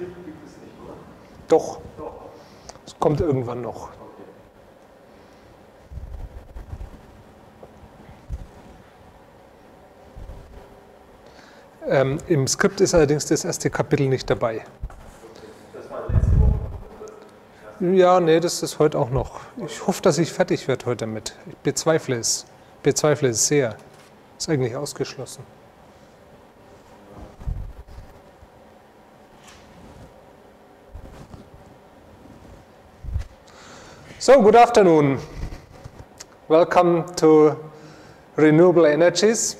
Skript gibt es nicht, oder? Doch, Doch. es kommt irgendwann noch. Ähm, Im Skript ist allerdings das erste Kapitel nicht dabei. Das war letzte Woche. Ja, nee, das ist heute auch noch. Ich hoffe, dass ich fertig werde heute damit. Ich bezweifle es. Bezweifle es sehr. Ist eigentlich ausgeschlossen. So, good afternoon. Welcome to Renewable Energies.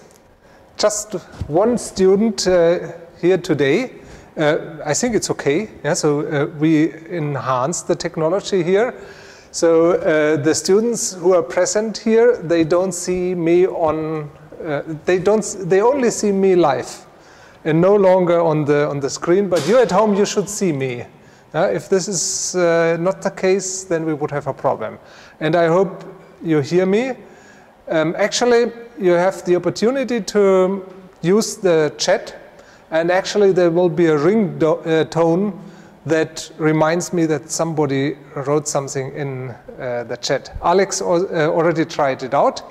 Just one student uh, here today. Uh, I think it's okay. Yeah, so uh, we enhance the technology here. So uh, the students who are present here, they don't see me on. Uh, they don't. They only see me live, and no longer on the on the screen. But you at home, you should see me. Uh, if this is uh, not the case, then we would have a problem. And I hope you hear me. Um, actually, you have the opportunity to use the chat, and actually, there will be a ring uh, tone that reminds me that somebody wrote something in uh, the chat. Alex al- uh, already tried it out,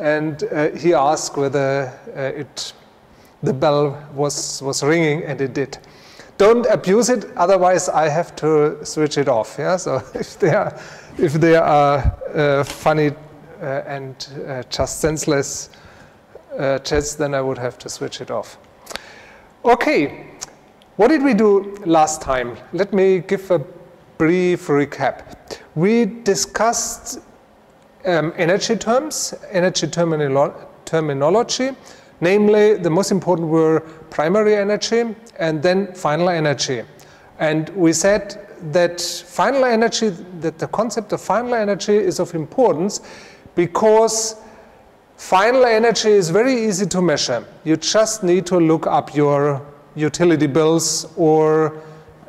and uh, he asked whether it, the bell was, was ringing, and it did. Don't abuse it, otherwise I have to switch it off. Yeah, so if they are, if they are uh, funny uh, and uh, just senseless uh, chats, then I would have to switch it off. Okay, what did we do last time? Let me give a brief recap. We discussed um, energy terms, energy terminolo- terminology. Namely, the most important were primary energy and then final energy. And we said that final energy, that the concept of final energy is of importance because final energy is very easy to measure. You just need to look up your utility bills or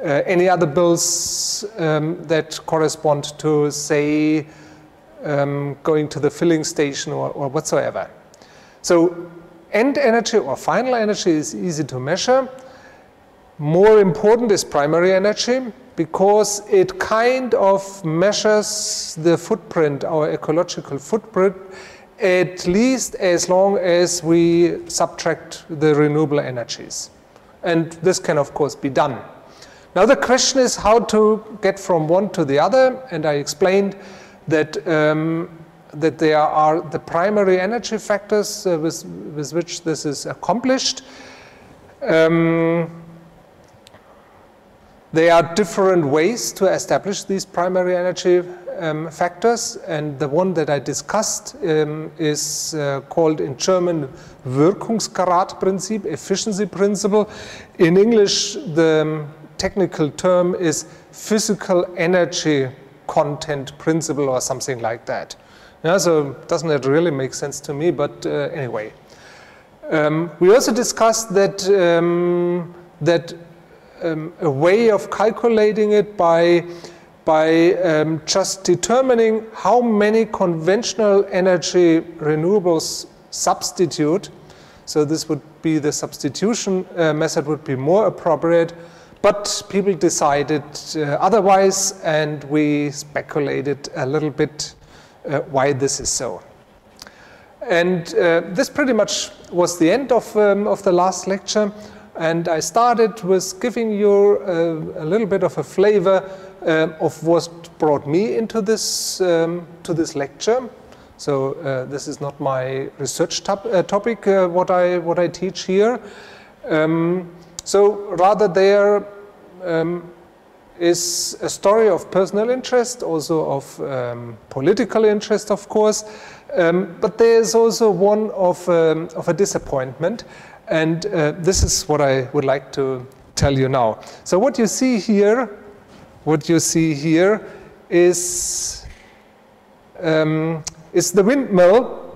uh, any other bills um, that correspond to, say, um, going to the filling station or, or whatsoever. So, end energy or final energy is easy to measure. More important is primary energy because it kind of measures the footprint, our ecological footprint, at least as long as we subtract the renewable energies. And this can, of course, be done. Now, the question is how to get from one to the other, and I explained that, um, that there are the primary energy factors uh, with, with which this is accomplished. Um, there are different ways to establish these primary energy um, factors, and the one that I discussed um, is uh, called in German Wirkungsgradprinzip, efficiency principle. In English, the um, technical term is physical energy content principle or something like that. Yeah, so doesn't it really make sense to me? But uh, anyway, um, we also discussed that um, that um, a way of calculating it by by um, just determining how many conventional energy renewables substitute. So this would be the substitution uh, method would be more appropriate, but people decided uh, otherwise, and we speculated a little bit why this is so. And uh, this pretty much was the end of, um, of the last lecture. And I started with giving you uh, a little bit of a flavor uh, of what brought me into this, um, to this lecture. So uh, this is not my research top, uh, topic, uh, what, I, what I teach here. Um, so rather there um, is a story of personal interest, also of um, political interest, of course, um, but there is also one of, um, of a disappointment, and uh, this is what I would like to tell you now. So what you see here, what you see here is, um, is the windmill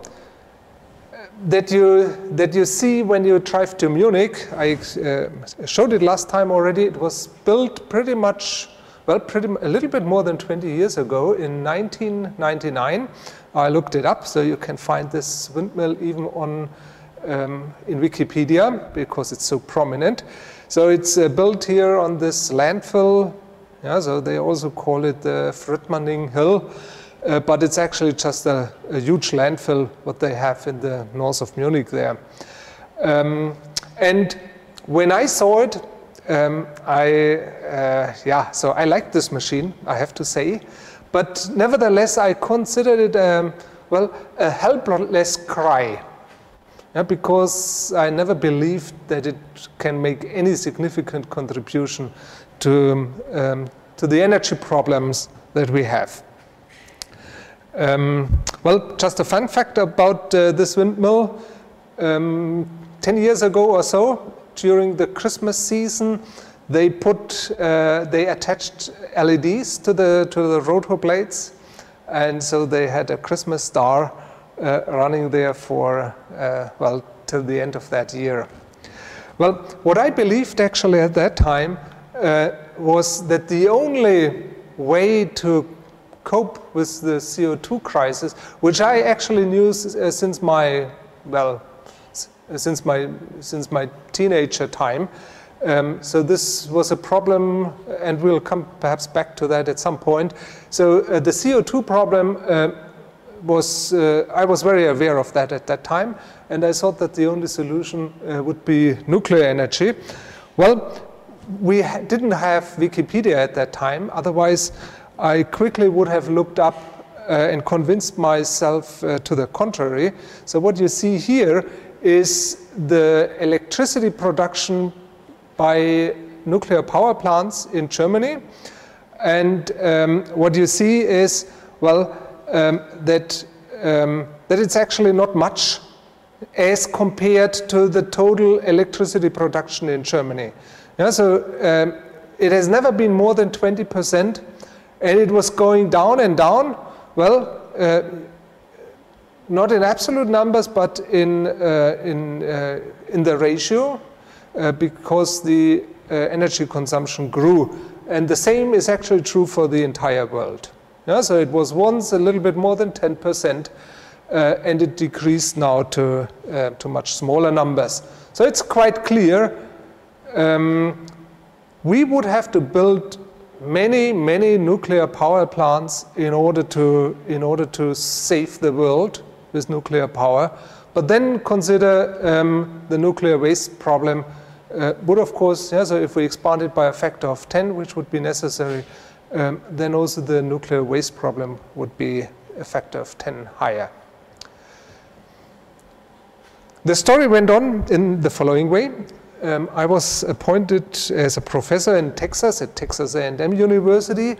that you, that you see when you drive to Munich. I uh, showed it last time already. It was built pretty much, well, pretty, a little bit more than 20 years ago in 1999. I looked it up, so you can find this windmill even on, um, in Wikipedia because it's so prominent. So it's uh, built here on this landfill. Yeah, so they also call it the Fröttmaning Hill, uh, but it's actually just a, a, huge landfill what they have in the north of Munich there. Um, and when I saw it, um, I uh, yeah, so I liked this machine, I have to say, but nevertheless I considered it um, well a helpless cry yeah, because I never believed that it can make any significant contribution to, um, to the energy problems that we have. Um, well, just a fun fact about uh, this windmill. Um, 10 years ago or so, during the Christmas season, they put, uh, they attached LEDs to the, to the rotor blades. And so they had a Christmas star uh, running there for, uh, well, till the end of that year. Well, what I believed actually at that time uh, was that the only way to cope with the CO2 crisis, which I actually knew uh, since my, well, since my, since my teenager time, um, so this was a problem, and we'll come perhaps back to that at some point. So uh, the CO2 problem uh, was, uh, I was very aware of that at that time, and I thought that the only solution uh, would be nuclear energy. Well, we ha didn't have Wikipedia at that time, otherwise I quickly would have looked up uh, and convinced myself uh, to the contrary. So what you see here is the electricity production by nuclear power plants in Germany. And um, what you see is, well, um, that, um, that it's actually not much as compared to the total electricity production in Germany. Yeah, so um, it has never been more than 20%, and it was going down and down. Well, uh, not in absolute numbers, but in, uh, in, uh, in the ratio, uh, because the uh, energy consumption grew. And the same is actually true for the entire world. Yeah, so it was once a little bit more than 10%, uh, and it decreased now to, to much smaller numbers. So it's quite clear um, we would have to build many, many nuclear power plants in order to, in order to save the world with nuclear power. But then consider um, the nuclear waste problem uh, would of course, yeah, so if we expand it by a factor of 10, which would be necessary, um, then also the nuclear waste problem would be a factor of 10 higher. The story went on in the following way. Um, I was appointed as a professor in Texas at Texas A&M University,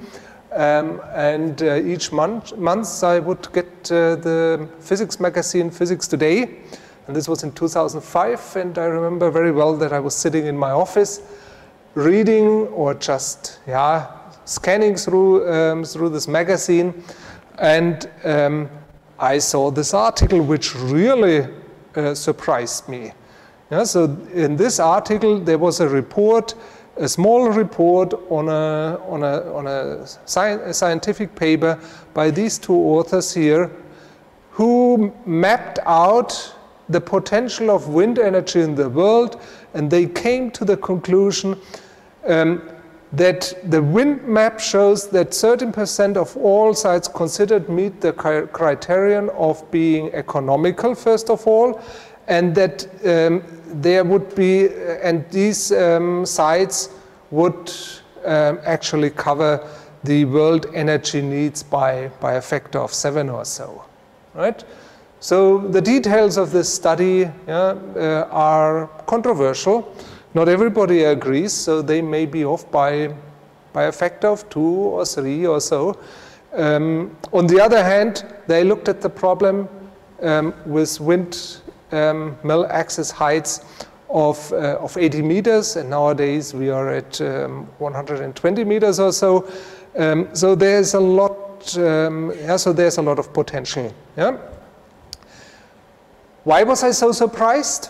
um, and uh, each month, month I would get uh, the physics magazine Physics Today, and this was in 2005, and I remember very well that I was sitting in my office reading or just, yeah, scanning through, um, through this magazine, and um, I saw this article which really uh, surprised me. Yeah, so in this article, there was a report, a small report on a, on a, on a, sci a scientific paper by these two authors here who mapped out the potential of wind energy in the world, and they came to the conclusion um, that the wind map shows that 13% of all sites considered meet the criterion of being economical, first of all, and that um, there would be, and these um, sites would um, actually cover the world energy needs by, by a factor of seven or so, right? So the details of this study yeah, uh, are controversial. Not everybody agrees, so they may be off by, by a factor of two or three or so. Um, on the other hand, they looked at the problem um, with wind um, mill axis heights of, uh, of 80 meters, and nowadays we are at um, 120 meters or so. Um, so there's a lot, um, yeah, so there's a lot of potential. Yeah? Why was I so surprised?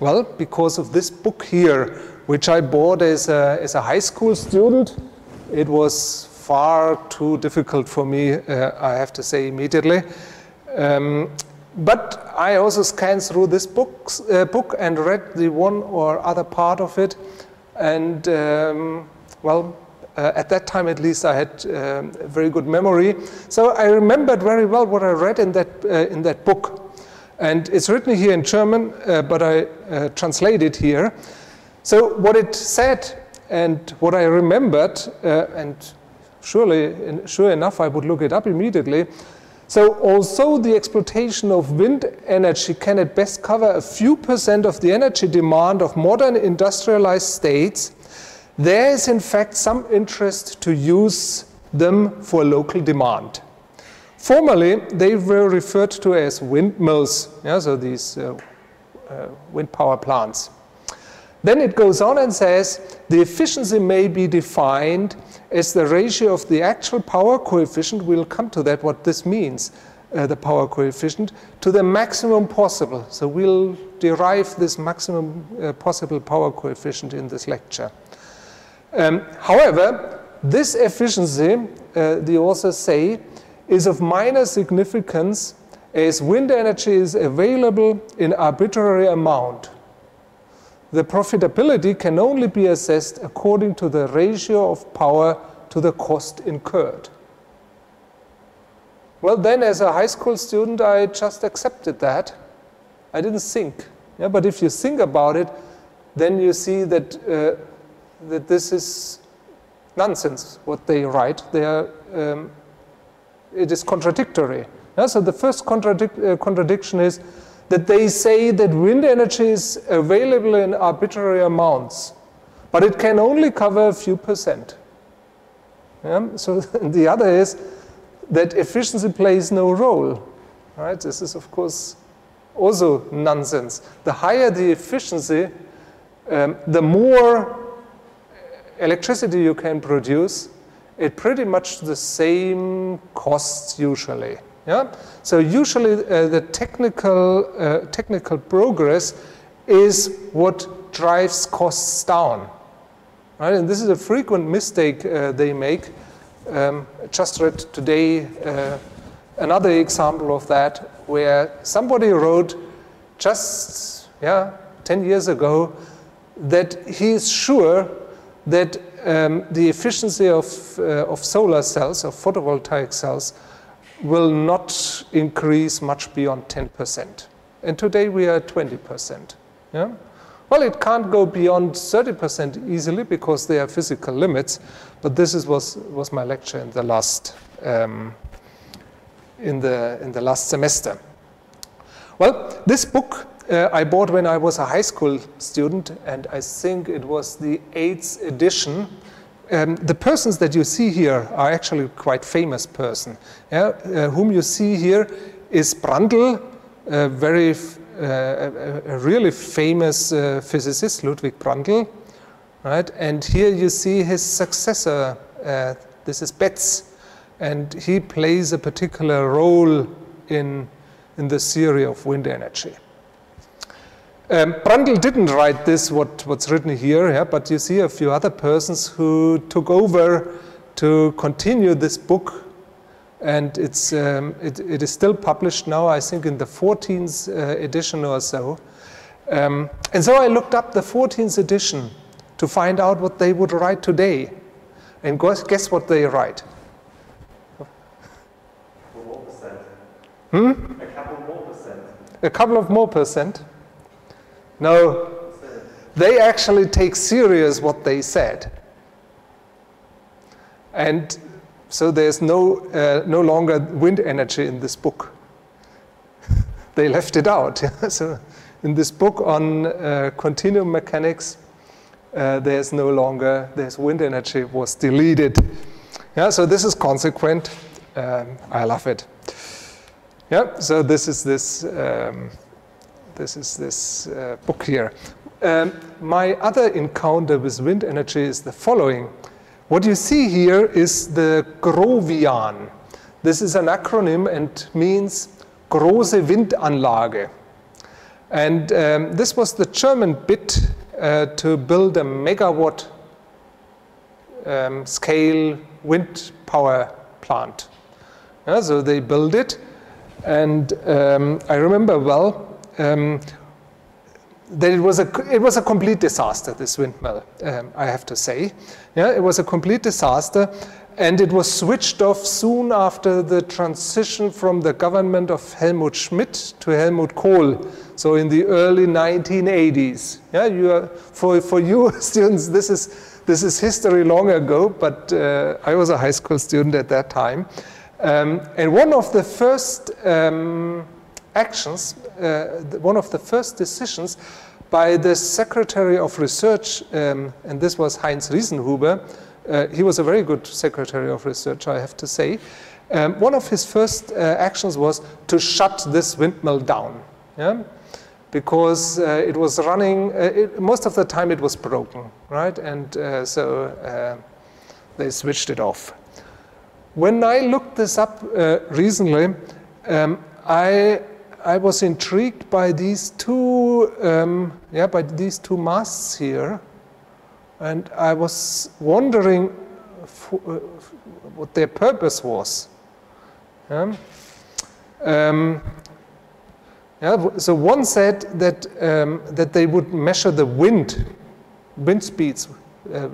Well, because of this book here, which I bought as a, as a high school student. It was far too difficult for me, uh, I have to say immediately. Um, but I also scanned through this books, uh, book and read the one or other part of it. And um, well, uh, at that time at least, I had um, a very good memory. So I remembered very well what I read in that, uh, in that book. And it's written here in German, uh, but I uh, translate it here. So what it said and what I remembered, uh, and surely, sure enough, I would look it up immediately. So although the exploitation of wind energy can at best cover a few percent of the energy demand of modern industrialized states, there is in fact some interest to use them for local demand. Formerly, they were referred to as windmills, yeah, so these uh, uh, wind power plants. Then it goes on and says the efficiency may be defined as the ratio of the actual power coefficient. We'll come to that, what this means, uh, the power coefficient, to the maximum possible. So we'll derive this maximum uh, possible power coefficient in this lecture. Um, however, this efficiency, uh, the authors say, is of minor significance as wind energy is available in arbitrary amount. The profitability can only be assessed according to the ratio of power to the cost incurred. Well, then, as a high school student, I just accepted that. I didn't think. Yeah, but if you think about it, then you see that, uh, that this is nonsense, what they write. They are um, it is contradictory. Yeah, so the first contradic uh, contradiction is that they say that wind energy is available in arbitrary amounts, but it can only cover a few percent. Yeah? So the other is that efficiency plays no role. Right? This is, of course, also nonsense. The higher the efficiency, um, the more electricity you can produce, at pretty much the same costs usually. Yeah? So usually uh, the technical, uh, technical progress is what drives costs down. Right? And this is a frequent mistake uh, they make. Um, just read today uh, another example of that where somebody wrote just yeah, 10 years ago that he is sure that um, the efficiency of, uh, of solar cells, of photovoltaic cells, will not increase much beyond 10%. And today we are at 20%. Yeah? Well, it can't go beyond 30% easily because there are physical limits, but this is, was, was my lecture in the last, um, in, the, in the last semester. Well, this book uh, I bought when I was a high school student, and I think it was the eighth edition. Um, the persons that you see here are actually quite famous person. Yeah? Uh, whom you see here is Prandtl, a very, uh, a, really famous uh, physicist, Ludwig Prandtl. Right? And here you see his successor, uh, this is Betz, and he plays a particular role in, in the theory of wind energy. Um, Prandtl didn't write this, what, what's written here, yeah, but you see a few other persons who took over to continue this book. And it's, um, it, it is still published now, I think, in the 14th uh, edition or so. Um, and so I looked up the 14th edition to find out what they would write today. And guess, guess what they write? Hmm? A couple more percent. A couple of more percent. No, they actually take serious what they said. And so there's no, uh, no longer wind energy in this book. they left it out. so in this book on uh, continuum mechanics, uh, there's no longer, there's wind energy was deleted. Yeah, so this is consequent. Um, I love it. Yeah, so this is this. Um, this is this uh, book here. Um, my other encounter with wind energy is the following. What you see here is the Growian. This is an acronym and means Große Windanlage. And um, this was the German bid uh, to build a megawatt um, scale wind power plant. Yeah, so they built it. And um, I remember well, um, that it was a it was a complete disaster. This windmill, um, I have to say, yeah, it was a complete disaster, and it was switched off soon after the transition from the government of Helmut Schmidt to Helmut Kohl. So in the early 1980s. Yeah, you are, for for you students, this is this is history long ago, but uh, I was a high school student at that time. Um, and one of the first um, actions, uh, one of the first decisions by the Secretary of Research, um, and this was Heinz Riesenhuber, uh, he was a very good Secretary of Research, I have to say. Um, one of his first uh, actions was to shut this windmill down. Yeah? Because uh, it was running, uh, it, most of the time it was broken, right? And uh, so they switched it off. When I looked this up recently, um, I I was intrigued by these two, um, yeah, by these two masts here, and I was wondering uh, what their purpose was. Yeah? Um, yeah, so one said that um, that they would measure the wind, wind speeds, uh,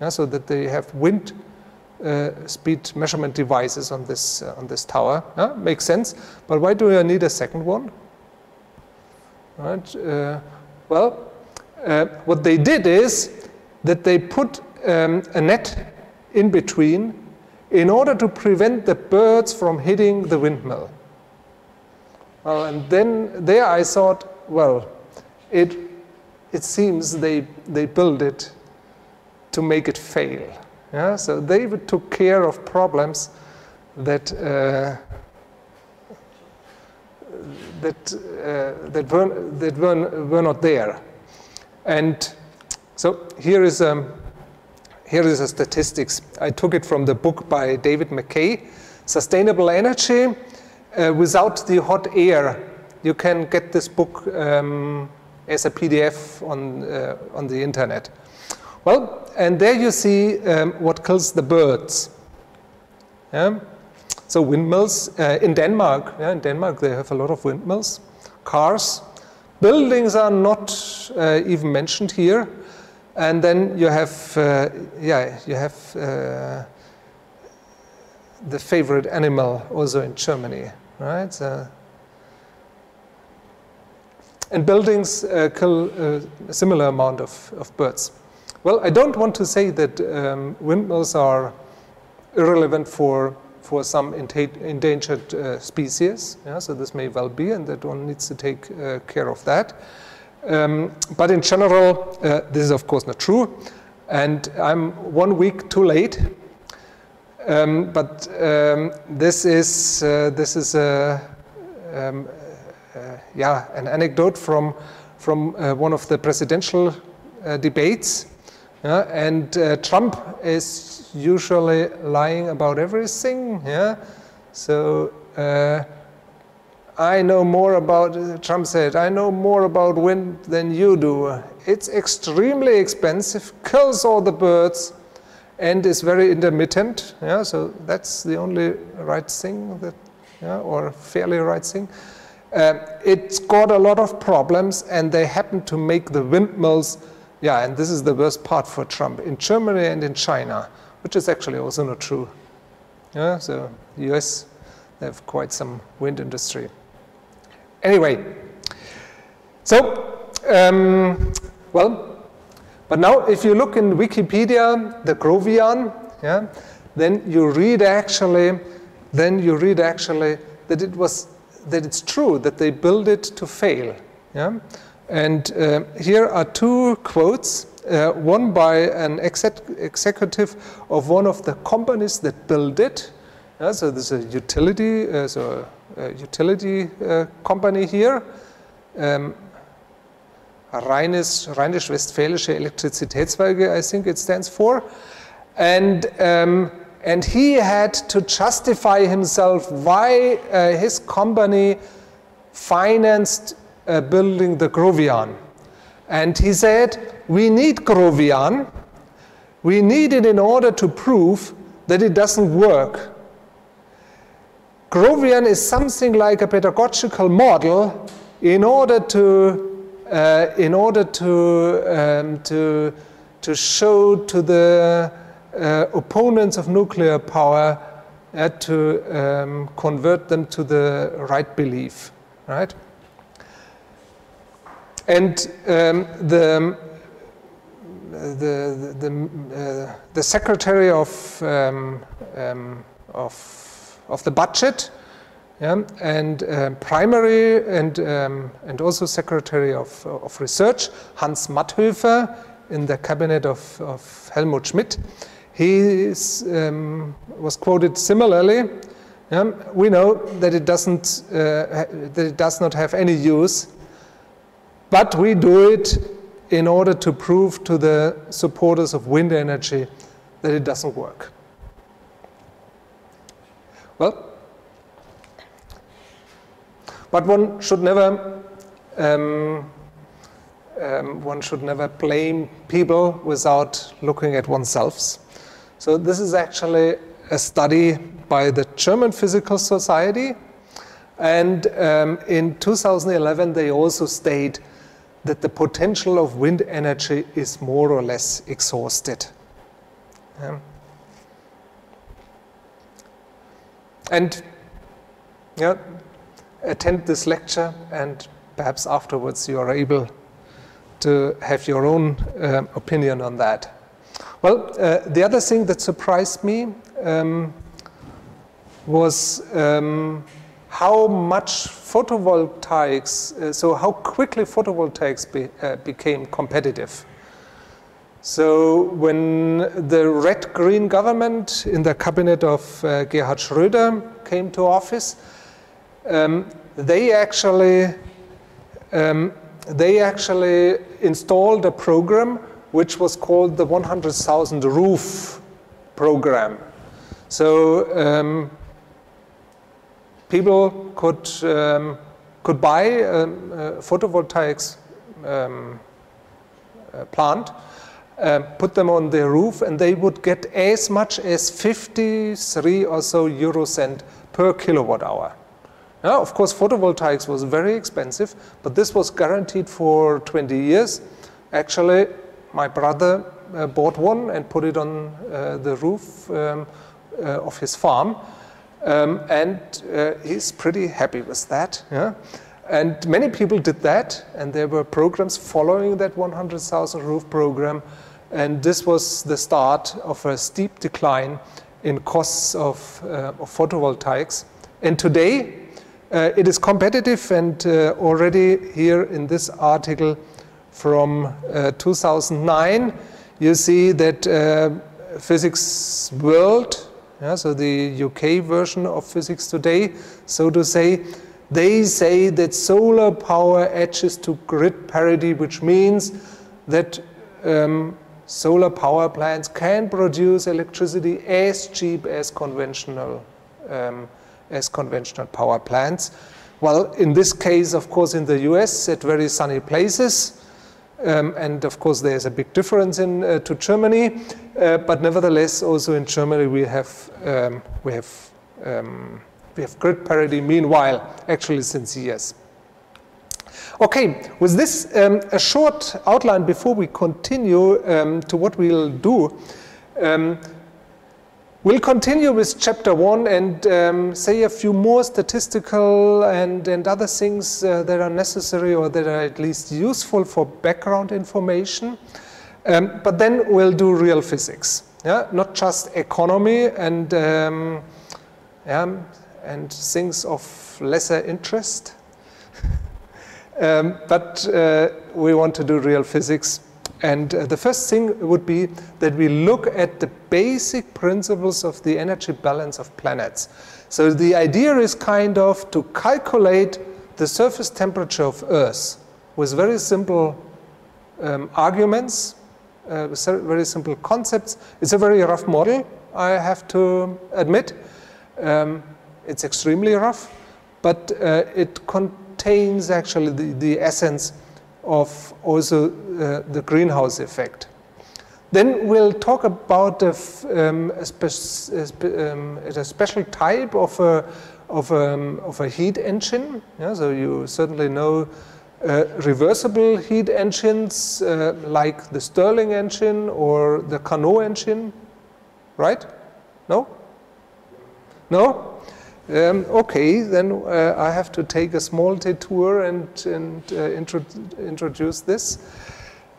yeah, so that they have wind uh, speed measurement devices on this uh, on this tower. Yeah, makes sense. But why do I need a second one? Right. Uh, well, uh, what they did is that they put um, a net in between in order to prevent the birds from hitting the windmill. Well, and then there I thought, well, it it seems they they build it to make it fail. Yeah? So they took care of problems that uh, that uh, that were that were, were not there. And so here is um, here is a statistics. I took it from the book by David MacKay, Sustainable Energy uh, Without the Hot Air. You can get this book um, as a PDF on uh, on the internet. Well, and there you see um, what kills the birds. Yeah? So windmills uh, in Denmark, yeah, in Denmark they have a lot of windmills, cars, buildings are not uh, even mentioned here, and then you have, uh, yeah, you have uh, the favorite animal also in Germany, right? And buildings uh, kill a similar amount of, of birds. Well, I don't want to say that um, windmills are irrelevant for, for some endangered uh, species. Yeah, so this may well be, and that one needs to take uh, care of that. Um, but in general, uh, this is of course not true. And I'm one week too late. Um, but um, this is uh, this is a um, uh, yeah an anecdote from from uh, one of the presidential debates yeah, and uh, Trump is usually lying about everything. Yeah, so uh, I know more about. Trump said, "I know more about wind than you do. It's extremely expensive, kills all the birds, and is very intermittent. Yeah, so that's the only right thing that, yeah, or fairly right thing." Uh, it's got a lot of problems, and they happen to make the windmills yeah, and this is the worst part for Trump in Germany and in China, which is actually also not true. Yeah, so US they have quite some wind industry. Anyway, so um, well, but now if you look in Wikipedia, the Growian, yeah, then you read actually, then you read actually that it was that it's true that they built it to fail. Yeah? And uh, here are two quotes, uh, one by an exec executive of one of the companies that built it. So there's a utility, uh, so a utility uh, company here, um, Rheinisch-Westfälische Elektrizitätswerke, I think it stands for. And, um, and he had to justify himself why uh, his company financed uh, building the Growian. And he said, we need Growian. We need it in order to prove that it doesn't work. Growian is something like a pedagogical model in order to uh, in order to, um, to, to show to the uh, opponents of nuclear power uh, to um, convert them to the right belief, right? And um, the, the, the, uh, the secretary of, um, um, of, of the budget yeah, and uh, primary and, um, and also secretary of, of research, Hans Matthöfer, in the cabinet of, of Helmut Schmidt, he um, was quoted similarly. Yeah, we know that it doesn't, uh, that it does not have any use, but we do it in order to prove to the supporters of wind energy that it doesn't work. Well, but one should never um, um, one should never blame people without looking at oneself. So this is actually a study by the German Physical Society, and um, in 2011 they also state that the potential of wind energy is more or less exhausted. And yeah, attend this lecture, and perhaps afterwards you are able to have your own um, opinion on that. Well, uh, the other thing that surprised me um, was um, how much photovoltaics, uh, so how quickly photovoltaics be, uh, became competitive. So when the red-green government in the cabinet of uh, Gerhard Schröder came to office, um, they actually um, they actually installed a program which was called the 100,000 roof program. So um, people could um, could buy um, a photovoltaics um, plant, uh, put them on their roof, and they would get as much as 53 or so euro cent per kilowatt hour. Now, of course, photovoltaics was very expensive, but this was guaranteed for 20 years. Actually, my brother uh, bought one and put it on uh, the roof um, uh, of his farm. Um, and uh, he's pretty happy with that. Yeah? And many people did that, and there were programs following that 100,000 roof program. And this was the start of a steep decline in costs of, uh, of photovoltaics. And today, uh, it is competitive and uh, already here in this article from uh, 2009 you see that uh, Physics World, yeah, so the UK version of Physics Today, so to say, they say that solar power edges to grid parity, which means that um, solar power plants can produce electricity as cheap as conventional um, as conventional power plants. Well, in this case, of course, in the US, at very sunny places, um, and of course, there's a big difference in uh, to Germany. Uh, but nevertheless, also in Germany, we have um, we have um, we have grid parity. Meanwhile, actually, since years. Okay, with this um, a short outline before we continue um, to what we'll do. We'll continue with chapter one and um, say a few more statistical and, and other things uh, that are necessary or that are at least useful for background information. Um, but then we'll do real physics, yeah? not just economy and, um, yeah, and things of lesser interest. Um, but uh, we want to do real physics and uh, the first thing would be that we look at the basic principles of the energy balance of planets. So the idea is kind of to calculate the surface temperature of Earth with very simple um, arguments, uh, very simple concepts. It's a very rough model, I have to admit. Um, it's extremely rough, but uh, it contains actually the, the essence of also uh, the greenhouse effect. Then we'll talk about a, um, a, spe um, a, special type of a, of, um, of a heat engine. Yeah, so you certainly know uh, reversible heat engines uh, like the Stirling engine or the Carnot engine, right? No? No? Um, okay, then uh, I have to take a small detour and, and uh, intro introduce this.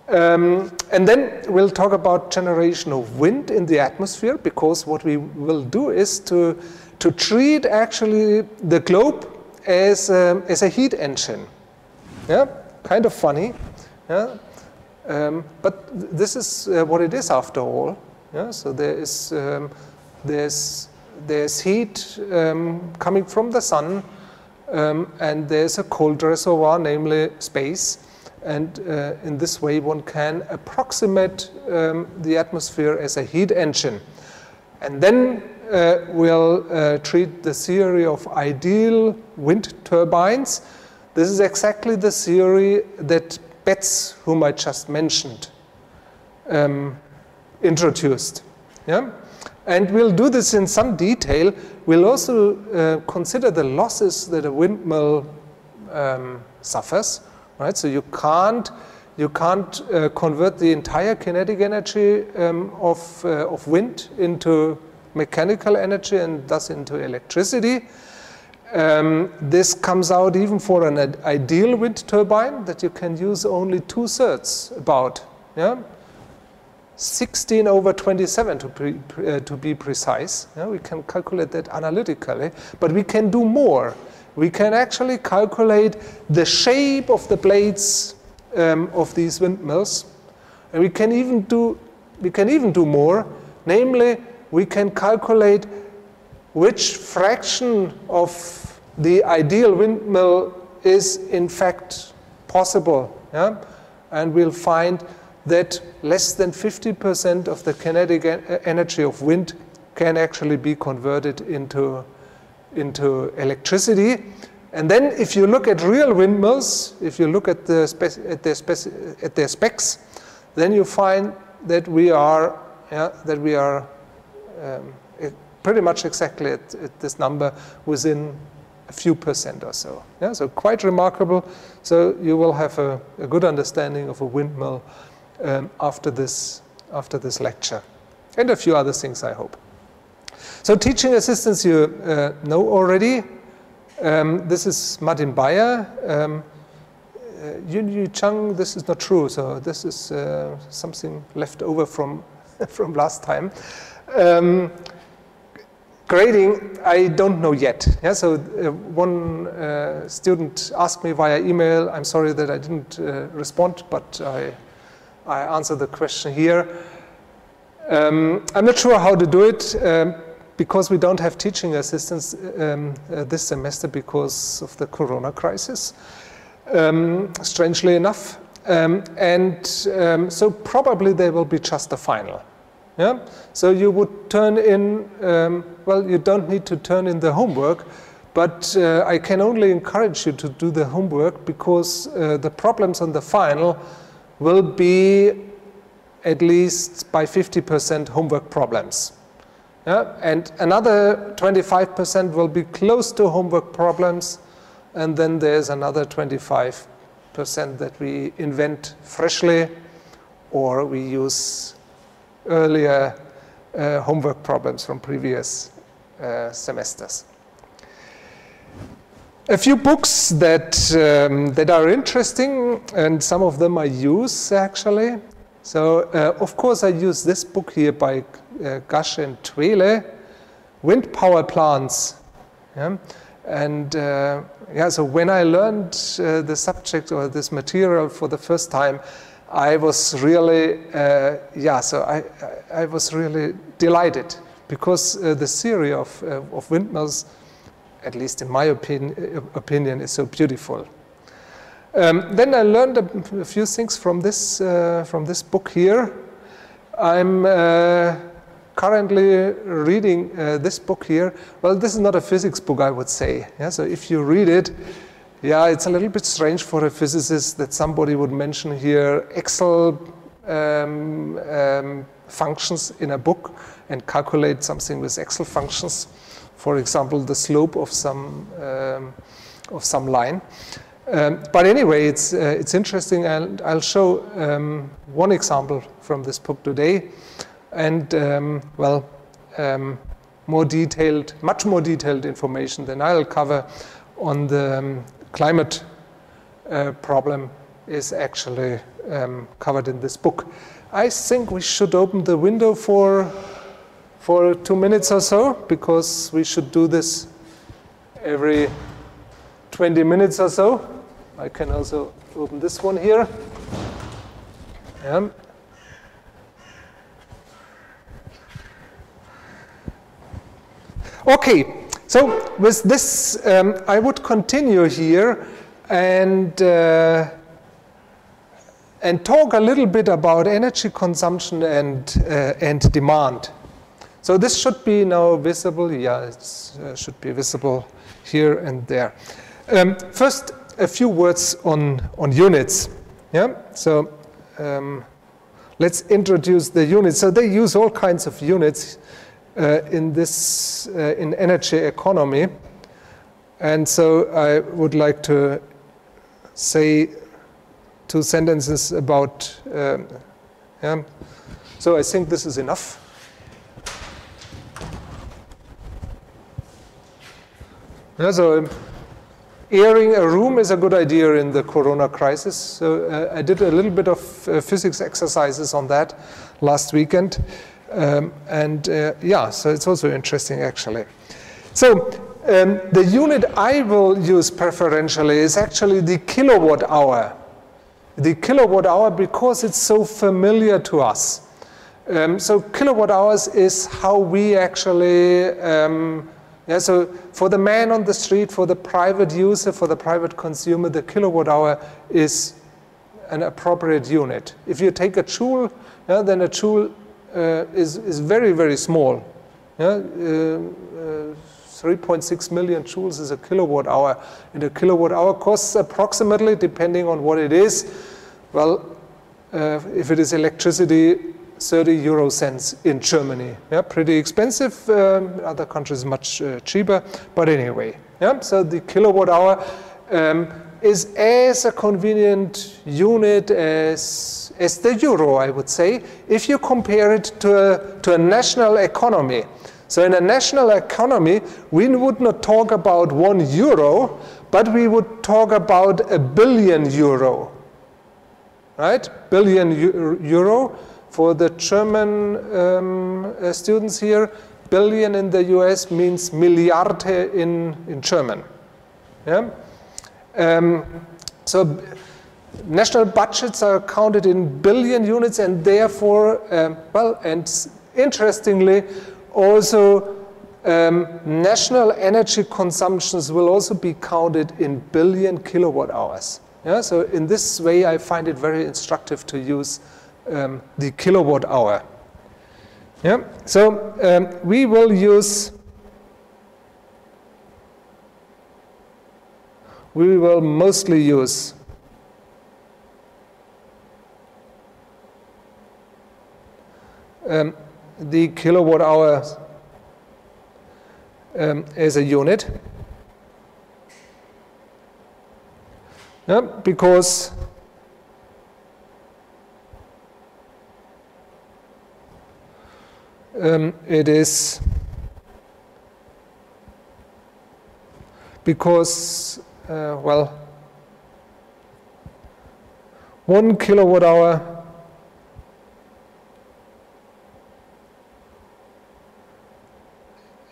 Um, and then we'll talk about generation of wind in the atmosphere because what we will do is to, to treat actually the globe as, um, as a heat engine. Yeah, kind of funny. Yeah, um, but this is uh, what it is after all. Yeah, so there is um, there's there's heat um, coming from the sun, um, and there's a cold reservoir, namely space. And uh, in this way, one can approximate um, the atmosphere as a heat engine. And then uh, we'll uh, treat the theory of ideal wind turbines. This is exactly the theory that Betz, whom I just mentioned, um, introduced. Yeah? And we'll do this in some detail. We'll also uh, consider the losses that a windmill um, suffers. Right? So you can't, you can't uh, convert the entire kinetic energy um, of, uh, of wind into mechanical energy and thus into electricity. Um, this comes out even for an ideal wind turbine that you can use only two thirds about. Yeah? 16 over 27 to, uh, to be precise. Yeah, we can calculate that analytically, but we can do more. We can actually calculate the shape of the blades um, of these windmills, and we can even do we can even do more. Namely, we can calculate which fraction of the ideal windmill is in fact possible. Yeah? And we'll find that less than 50% of the kinetic energy of wind can actually be converted into, into electricity. And then if you look at real windmills, if you look at, the at, their, at their specs, then you find that we are, yeah, that we are um, pretty much exactly at, at, this number within a few percent or so. Yeah, so quite remarkable. So you will have a, a good understanding of a windmill um, after, this, after this lecture. And a few other things, I hope. So teaching assistants you uh, know already. Um, this is Martin Bayer. Um, uh, Yun Yu Chang, this is not true. So this is uh, something left over from, from last time. Um, grading, I don't know yet. Yeah, so uh, one uh, student asked me via email. I'm sorry that I didn't uh, respond, but I I answer the question here. Um, I'm not sure how to do it um, because we don't have teaching assistants um, uh, this semester because of the corona crisis, um, strangely enough. Um, and um, so probably there will be just a final. Yeah? So you would turn in, well, you don't need to turn in the homework, but uh, I can only encourage you to do the homework because uh, the problems on the final will be at least by 50% homework problems. Yeah? And another 25% will be close to homework problems, and then there's another 25% that we invent freshly or we use earlier uh, homework problems from previous uh, semesters a few books that, um, that are interesting, and some of them I use actually. So, uh, of course, I use this book here by uh, Gasch and Twele, Wind Power Plants. Yeah? And uh, yeah, so when I learned uh, the subject or this material for the first time, I was really, uh, yeah, so I, I was really delighted because uh, the theory of, of windmills at least in my opinion, opinion is so beautiful. Um, then I learned a, a, few things from this, uh, from this book here. I'm uh, currently reading uh, this book here. Well, this is not a physics book, I would say. Yeah, so if you read it, yeah, it's a little bit strange for a physicist that somebody would mention here Excel um, um, functions in a book and calculate something with Excel functions for example, the slope of some, um, of some line. Um, but anyway, it's, uh, it's interesting, and I'll show um, one example from this book today. And, um, well, um, more detailed, much more detailed information than I'll cover on the um, climate uh, problem is actually covered in this book. I think we should open the window for, for two minutes or so, because we should do this every 20 minutes or so. I can also open this one here. Yeah. Okay, so with this, um, I would continue here and uh, and talk a little bit about energy consumption and uh, and demand. So this should be now visible. Yeah, it uh, should be visible here and there. Um, first, a few words on, on units. Yeah, so um, let's introduce the units. So they use all kinds of units uh, in this uh, in energy economy, and so I would like to say two sentences about. Um, yeah. So I think this is enough. Yeah, so airing a room is a good idea in the corona crisis. So uh, I did a little bit of uh, physics exercises on that last weekend. Um, and uh, yeah, so it's also interesting actually. So um, the unit I will use preferentially is actually the kilowatt hour. The kilowatt hour because it's so familiar to us. Um, so kilowatt hours is how we actually um, yeah, so for the man on the street, for the private user, for the private consumer, the kilowatt hour is an appropriate unit. If you take a joule, yeah, then a joule uh, is, is very, very small. Yeah? Uh, uh, 3.6 million joules is a kilowatt hour, and a kilowatt hour costs approximately, depending on what it is, well, uh, if it is electricity, 30 euro cents in Germany. Yeah, pretty expensive. Um, other countries much uh, cheaper, but anyway. Yeah, so the kilowatt hour um, is as a convenient unit as, as the euro, I would say, if you compare it to a, to a national economy. So in a national economy, we would not talk about one euro, but we would talk about a billion euro. Right? Billion euro for the German um, uh, students here, billion in the US means Milliarde in, in German. Yeah? Um, so national budgets are counted in billion units and therefore, um, well, and interestingly, also um, national energy consumptions will also be counted in billion kilowatt hours. Yeah? So in this way, I find it very instructive to use um, the kilowatt hour. Yeah, so um, we will use, we will mostly use um, the kilowatt hour um, as a unit. Yeah, because um, it is because, uh, well, one kilowatt hour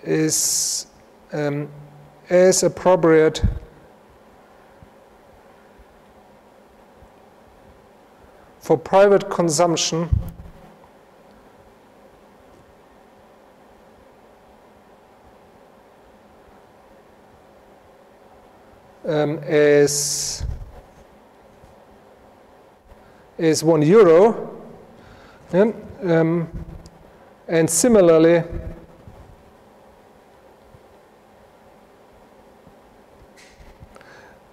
is um, as appropriate for private consumption um, is, is one euro. Yeah? Um, and similarly,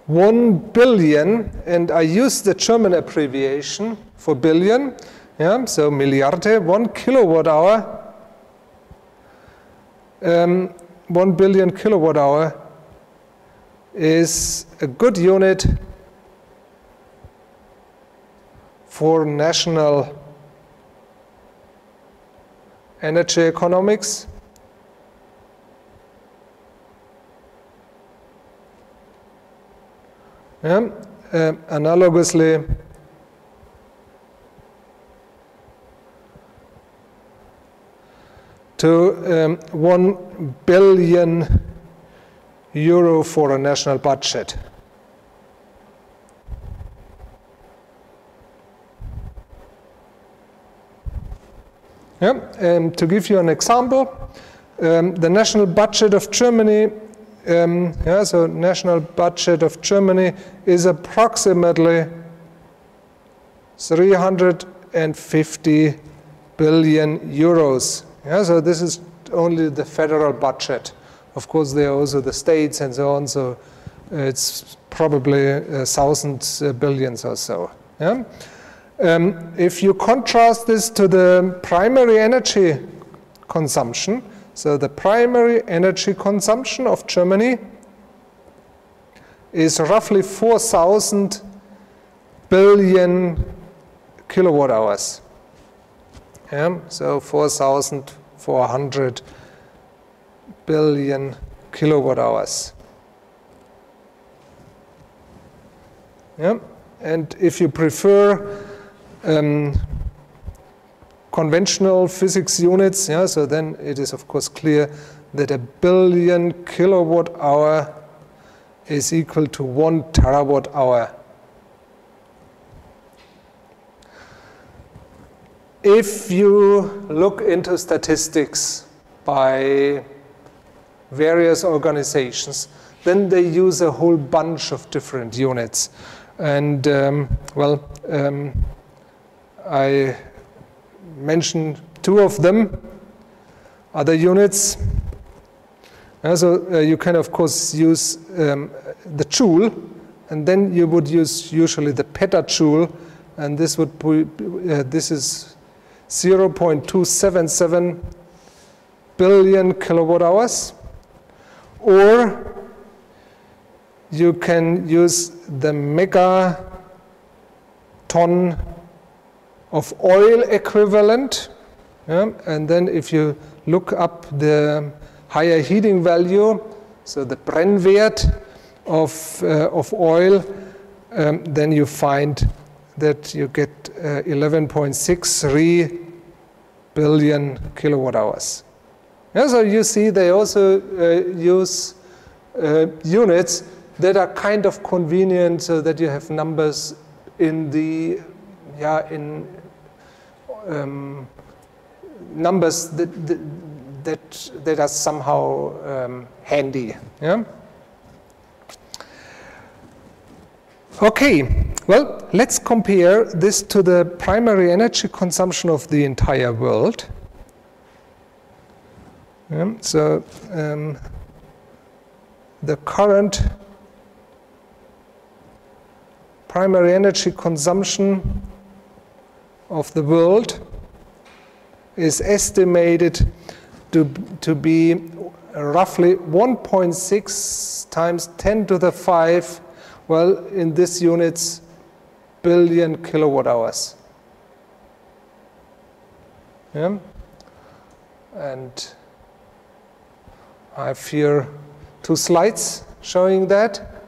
one billion, and I use the German abbreviation for billion, yeah, so Milliarde, one kilowatt hour, um, one billion kilowatt hour is a good unit for national energy economics. Yeah. Um, analogously, to um, 1 billion euro for a national budget. Yeah, um, to give you an example, um, the national budget of Germany, um, yeah, so national budget of Germany is approximately 350 billion euros. Yeah, so this is only the federal budget. Of course, there are also the states and so on, so it's probably a thousand uh, billions or so. Yeah? Um, if you contrast this to the primary energy consumption, so the primary energy consumption of Germany is roughly 4,000 billion kilowatt hours. Yeah, so 4,400 billion kilowatt hours. Yeah, and if you prefer um, conventional physics units, yeah, so then it is of course clear that a billion kilowatt hour is equal to one terawatt hour. If you look into statistics by various organizations, then they use a whole bunch of different units. And um, well, um, I mentioned two of them, other units. Uh, so uh, you can, of course, use um, the joule, and then you would use usually the petajoule, and this would be, uh, this is 0.277 billion kilowatt hours. Or you can use the megaton of oil equivalent. Yeah? And then if you look up the higher heating value, so the Brennwert of, uh, of oil, um, then you find that you get uh, 11.63 billion kilowatt hours. So you see they also uh, use uh, units that are kind of convenient so that you have numbers in the yeah in um, numbers that, that, that are somehow um, handy. Yeah? Okay, well, let's compare this to the primary energy consumption of the entire world. So um, the current primary energy consumption of the world is estimated to, to be roughly 1.6 times 10 to the 5, well, in this units, billion kilowatt hours. Yeah? And I have here two slides showing that.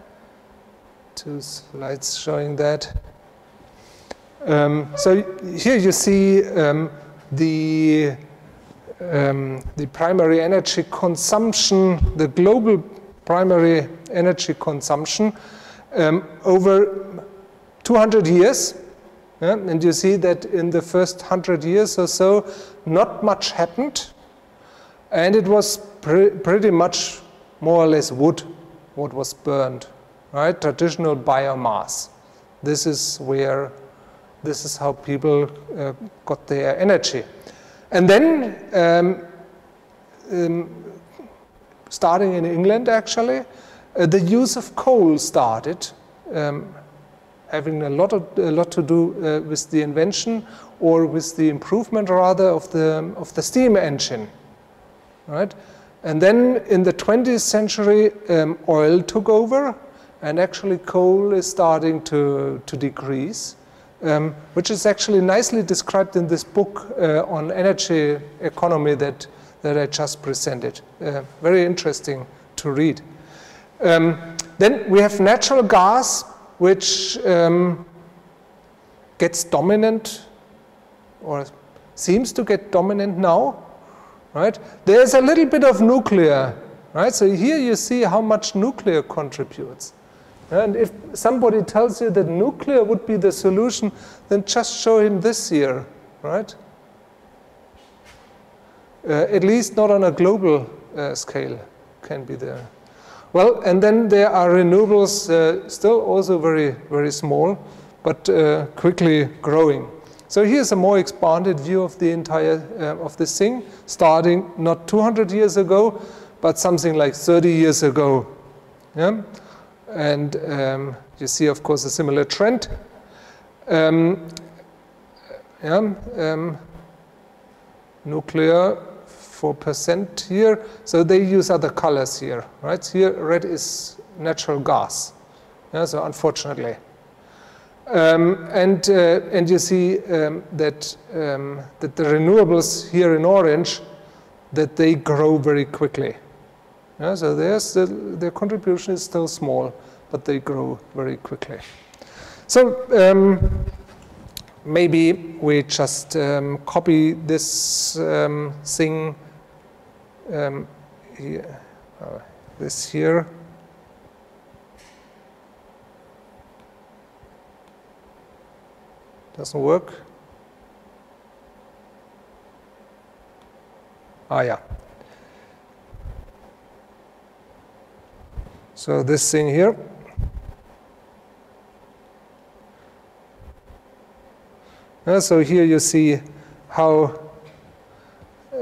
Two slides showing that. Um, so here you see um, the, um, the primary energy consumption, the global primary energy consumption um, over 200 years. Yeah? And you see that in the first 100 years or so, not much happened. And it was pre pretty much more or less wood what was burned, right? Traditional biomass. This is where this is how people uh, got their energy. And then, um, um, starting in England actually, uh, the use of coal started, um, having a lot, of, a lot to do uh, with the invention or with the improvement rather of the, of the steam engine, right? And then in the 20th century, um, oil took over, and actually coal is starting to, to decrease. um, which is actually nicely described in this book uh, on energy economy that, that I just presented. Uh, very interesting to read. Um, then we have natural gas, which um, gets dominant or seems to get dominant now. Right? There's a little bit of nuclear. Right? So here you see how much nuclear contributes. And if somebody tells you that nuclear would be the solution, then just show him this here, right? Uh, at least not on a global uh, scale can be there. Well, and then there are renewables uh, still also very, very small, but uh, quickly growing. So here's a more expanded view of the entire uh, of this thing, starting not 200 years ago, but something like 30 years ago. Yeah? And um, you see, of course, a similar trend. Um, yeah, um, nuclear 4% here. So they use other colors here, right? Here, red is natural gas. Yeah, so unfortunately. Um, and, uh, and you see um, that, um, that the renewables here in orange, that they grow very quickly. Yeah, so there's the, their contribution is still small, but they grow very quickly. So um, maybe we just um, copy this um, thing here, uh, this here. Doesn't work. Ah, yeah. So this thing here. Uh, so here you see how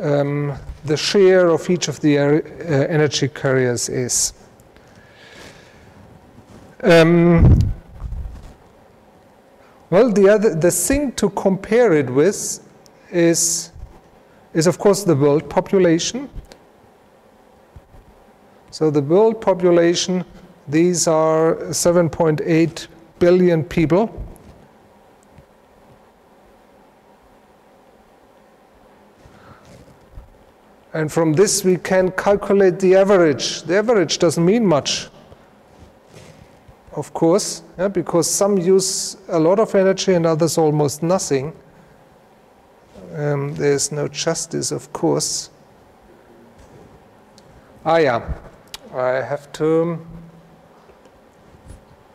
um, the share of each of the uh, energy carriers is. Um, well, the other the thing to compare it with is is of course the world population. So the world population, these are 7.8 billion people. And from this we can calculate the average. The average doesn't mean much, of course, yeah, because some use a lot of energy and others almost nothing. Um, there's no justice, of course. Ah, yeah. I have to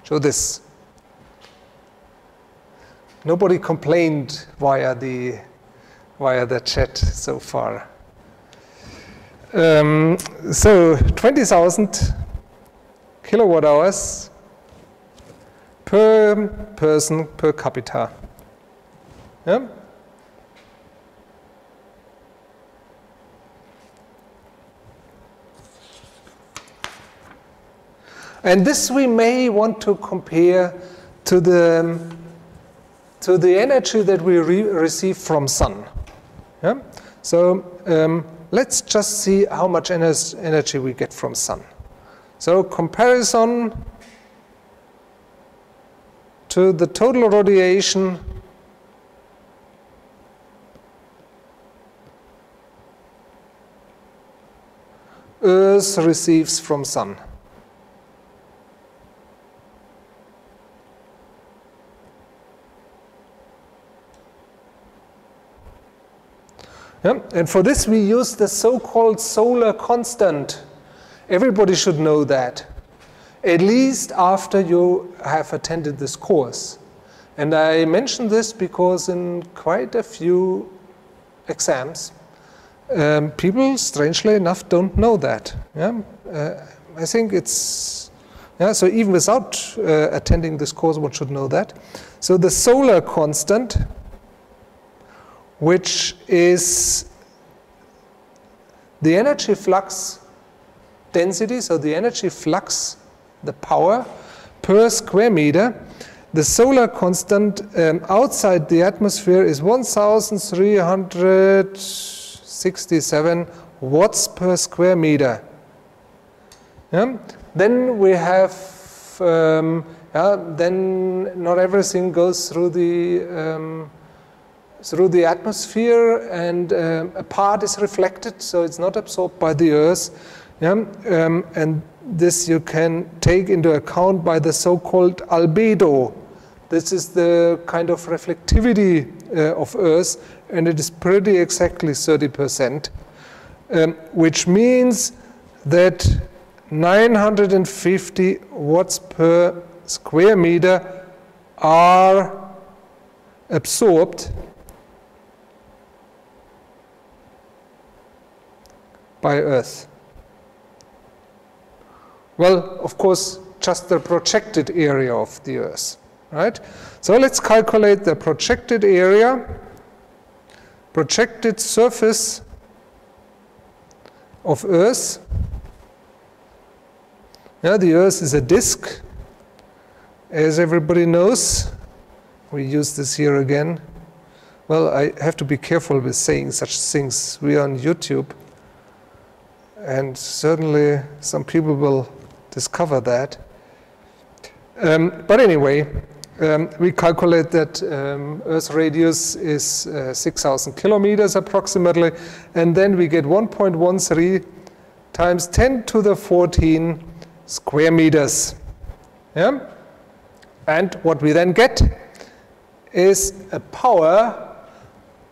show this. Nobody complained via the via the chat so far. Um, so 20,000 kilowatt hours per person per capita. Yeah? And this we may want to compare to the, to the energy that we re receive from sun. Yeah? So um, let's just see how much energy we get from sun. So comparison to the total radiation Earth receives from sun. Yeah? And for this we use the so-called solar constant. Everybody should know that, at least after you have attended this course. And I mention this because in quite a few exams, um, people, strangely enough, don't know that. Yeah? Uh, I think it's, yeah, so even without uh, attending this course, one should know that. So the solar constant which is the energy flux density, so the energy flux, the power per square meter. The solar constant um, outside the atmosphere is 1367 watts per square meter. Yeah? Then we have um, uh, then not everything goes through the um, through the atmosphere, and um, a part is reflected, so it's not absorbed by the Earth. Yeah? Um, and this you can take into account by the so-called albedo. This is the kind of reflectivity uh, of Earth, and it is pretty exactly 30%, um, which means that 950 watts per square meter are absorbed by Earth. Well, of course, just the projected area of the Earth, right? So let's calculate the projected area, projected surface of Earth. Yeah, the Earth is a disk, as everybody knows. We use this here again. Well, I have to be careful with saying such things. We are on YouTube, and certainly some people will discover that. Um, but anyway, um, we calculate that um, Earth's radius is uh, 6,000 kilometers approximately, and then we get 1.13 times 10 to the 14 square meters. Yeah? And what we then get is a power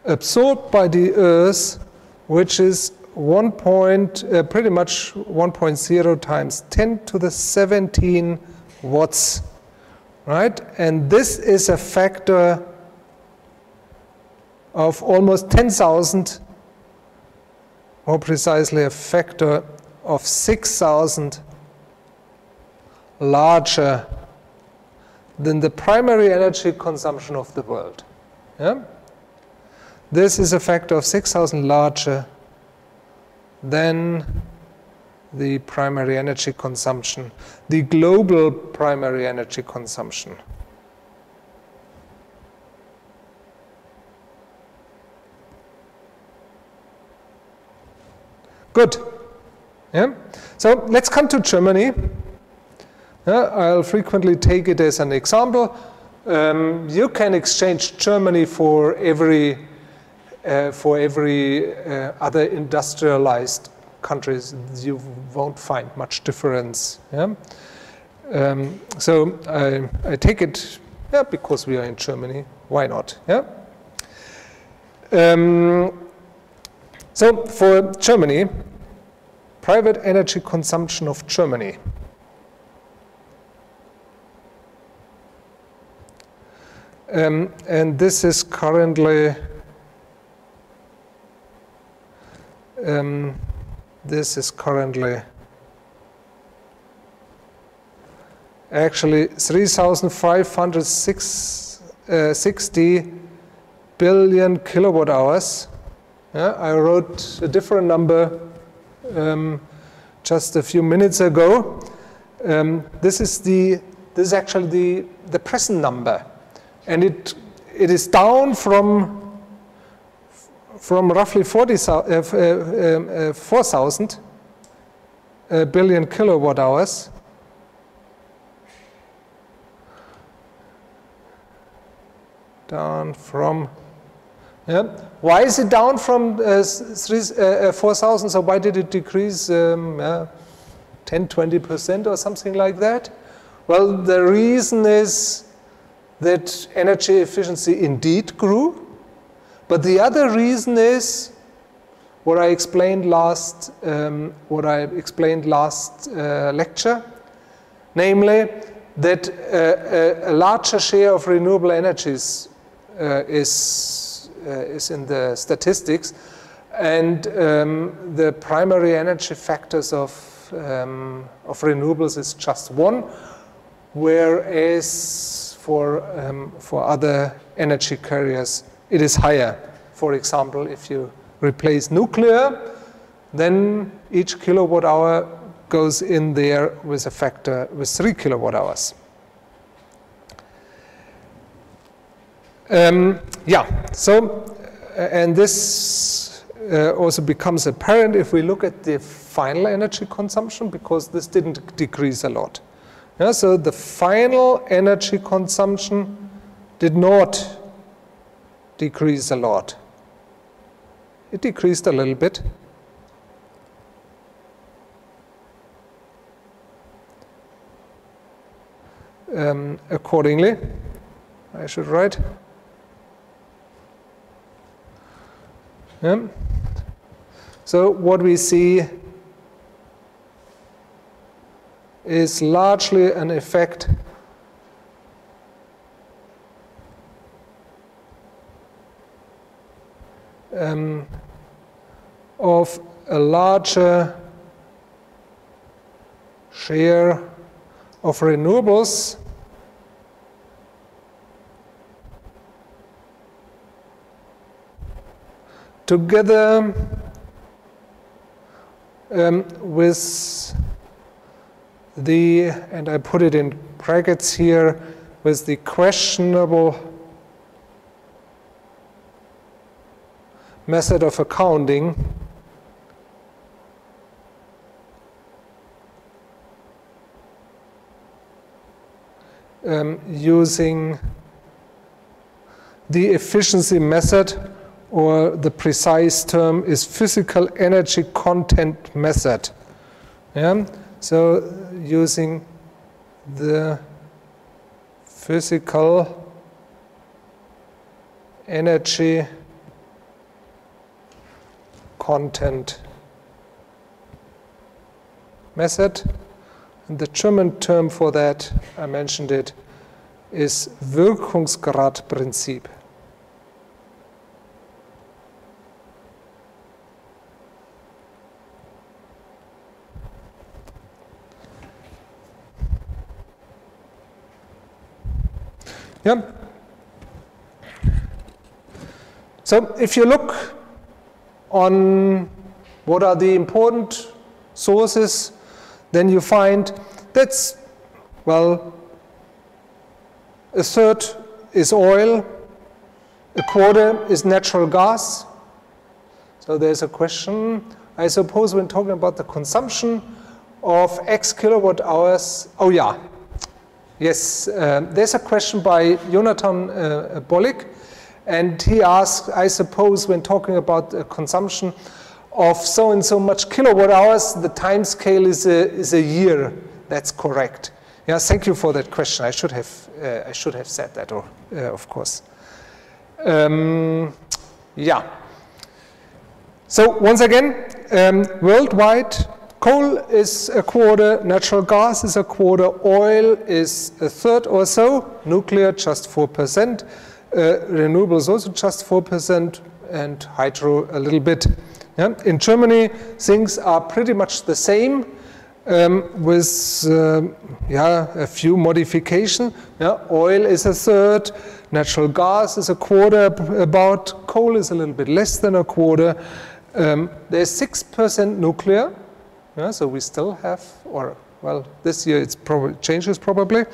absorbed by the Earth, which is 1 point, uh, pretty much 1.0 times 10 to the 17 watts, right? And this is a factor of almost 10,000, more precisely a factor of 6,000 larger than the primary energy consumption of the world. Yeah? This is a factor of 6,000 larger than the primary energy consumption, the global primary energy consumption. Good. Yeah? So let's come to Germany. Yeah, I'll frequently take it as an example. Um, you can exchange Germany for every uh, for every uh, other industrialized countries, you won't find much difference. Yeah? Um, so I, I, take it, yeah, because we are in Germany, why not? Yeah. Um, so for Germany, private energy consumption of Germany. Um, and this is currently um, this is currently actually 3,560 uh, billion kilowatt hours. Yeah, I wrote a different number um, just a few minutes ago. Um, this is the this is actually the the present number, and it it is down from from roughly 40, uh, uh, uh, 4,000 uh, kilowatt hours down from yeah. Why is it down from uh, uh, 4,000? So why did it decrease um, 10, 20% or something like that? Well, the reason is that energy efficiency indeed grew, but the other reason is what I explained last, um, what I explained last uh, lecture, namely that uh, a, larger share of renewable energies uh, is, uh, is in the statistics, and um, the primary energy factors of, um, of renewables is just one, whereas for, um, for other energy carriers it is higher. For example, if you replace nuclear, then each kilowatt hour goes in there with a factor with three kilowatt hours. Um, yeah, so, uh, and this uh, also becomes apparent if we look at the final energy consumption because this didn't decrease a lot. Yeah, so the final energy consumption did not decrease a lot. It decreased a little bit. Um, accordingly, I should write. Yeah. So what we see is largely an effect um, of a larger share of renewables together um, with the, and I put it in brackets here, with the questionable method of accounting um, using the efficiency method or the precise term is physical energy content method. Yeah? So using the physical energy content method. And the German term for that, I mentioned it, is Wirkungsgradprinzip. Yeah. So if you look on what are the important sources, then you find that's, well, a third is oil, a quarter is natural gas. So there's a question, I suppose, when talking about the consumption of X kilowatt hours. Oh, yeah. Yes, uh, there's a question by Jonathan uh, Bollig, and he asked, I suppose, when talking about the consumption of so and so much kilowatt hours, the time scale is a, is a year. That's correct. Yeah, thank you for that question. I should have, uh, I should have said that, or, uh, of course. Um, yeah. So once again, um, worldwide, coal is a quarter, natural gas is a quarter, oil is a third or so, nuclear just 4%, uh, renewables also just 4%, and hydro a little bit. Yeah? In Germany, things are pretty much the same um, with uh, yeah, a few modifications. Yeah? Oil is a third, natural gas is a quarter about, coal is a little bit less than a quarter. Um, there's 6% nuclear, yeah, so we still have, or well, this year it's probably changes probably.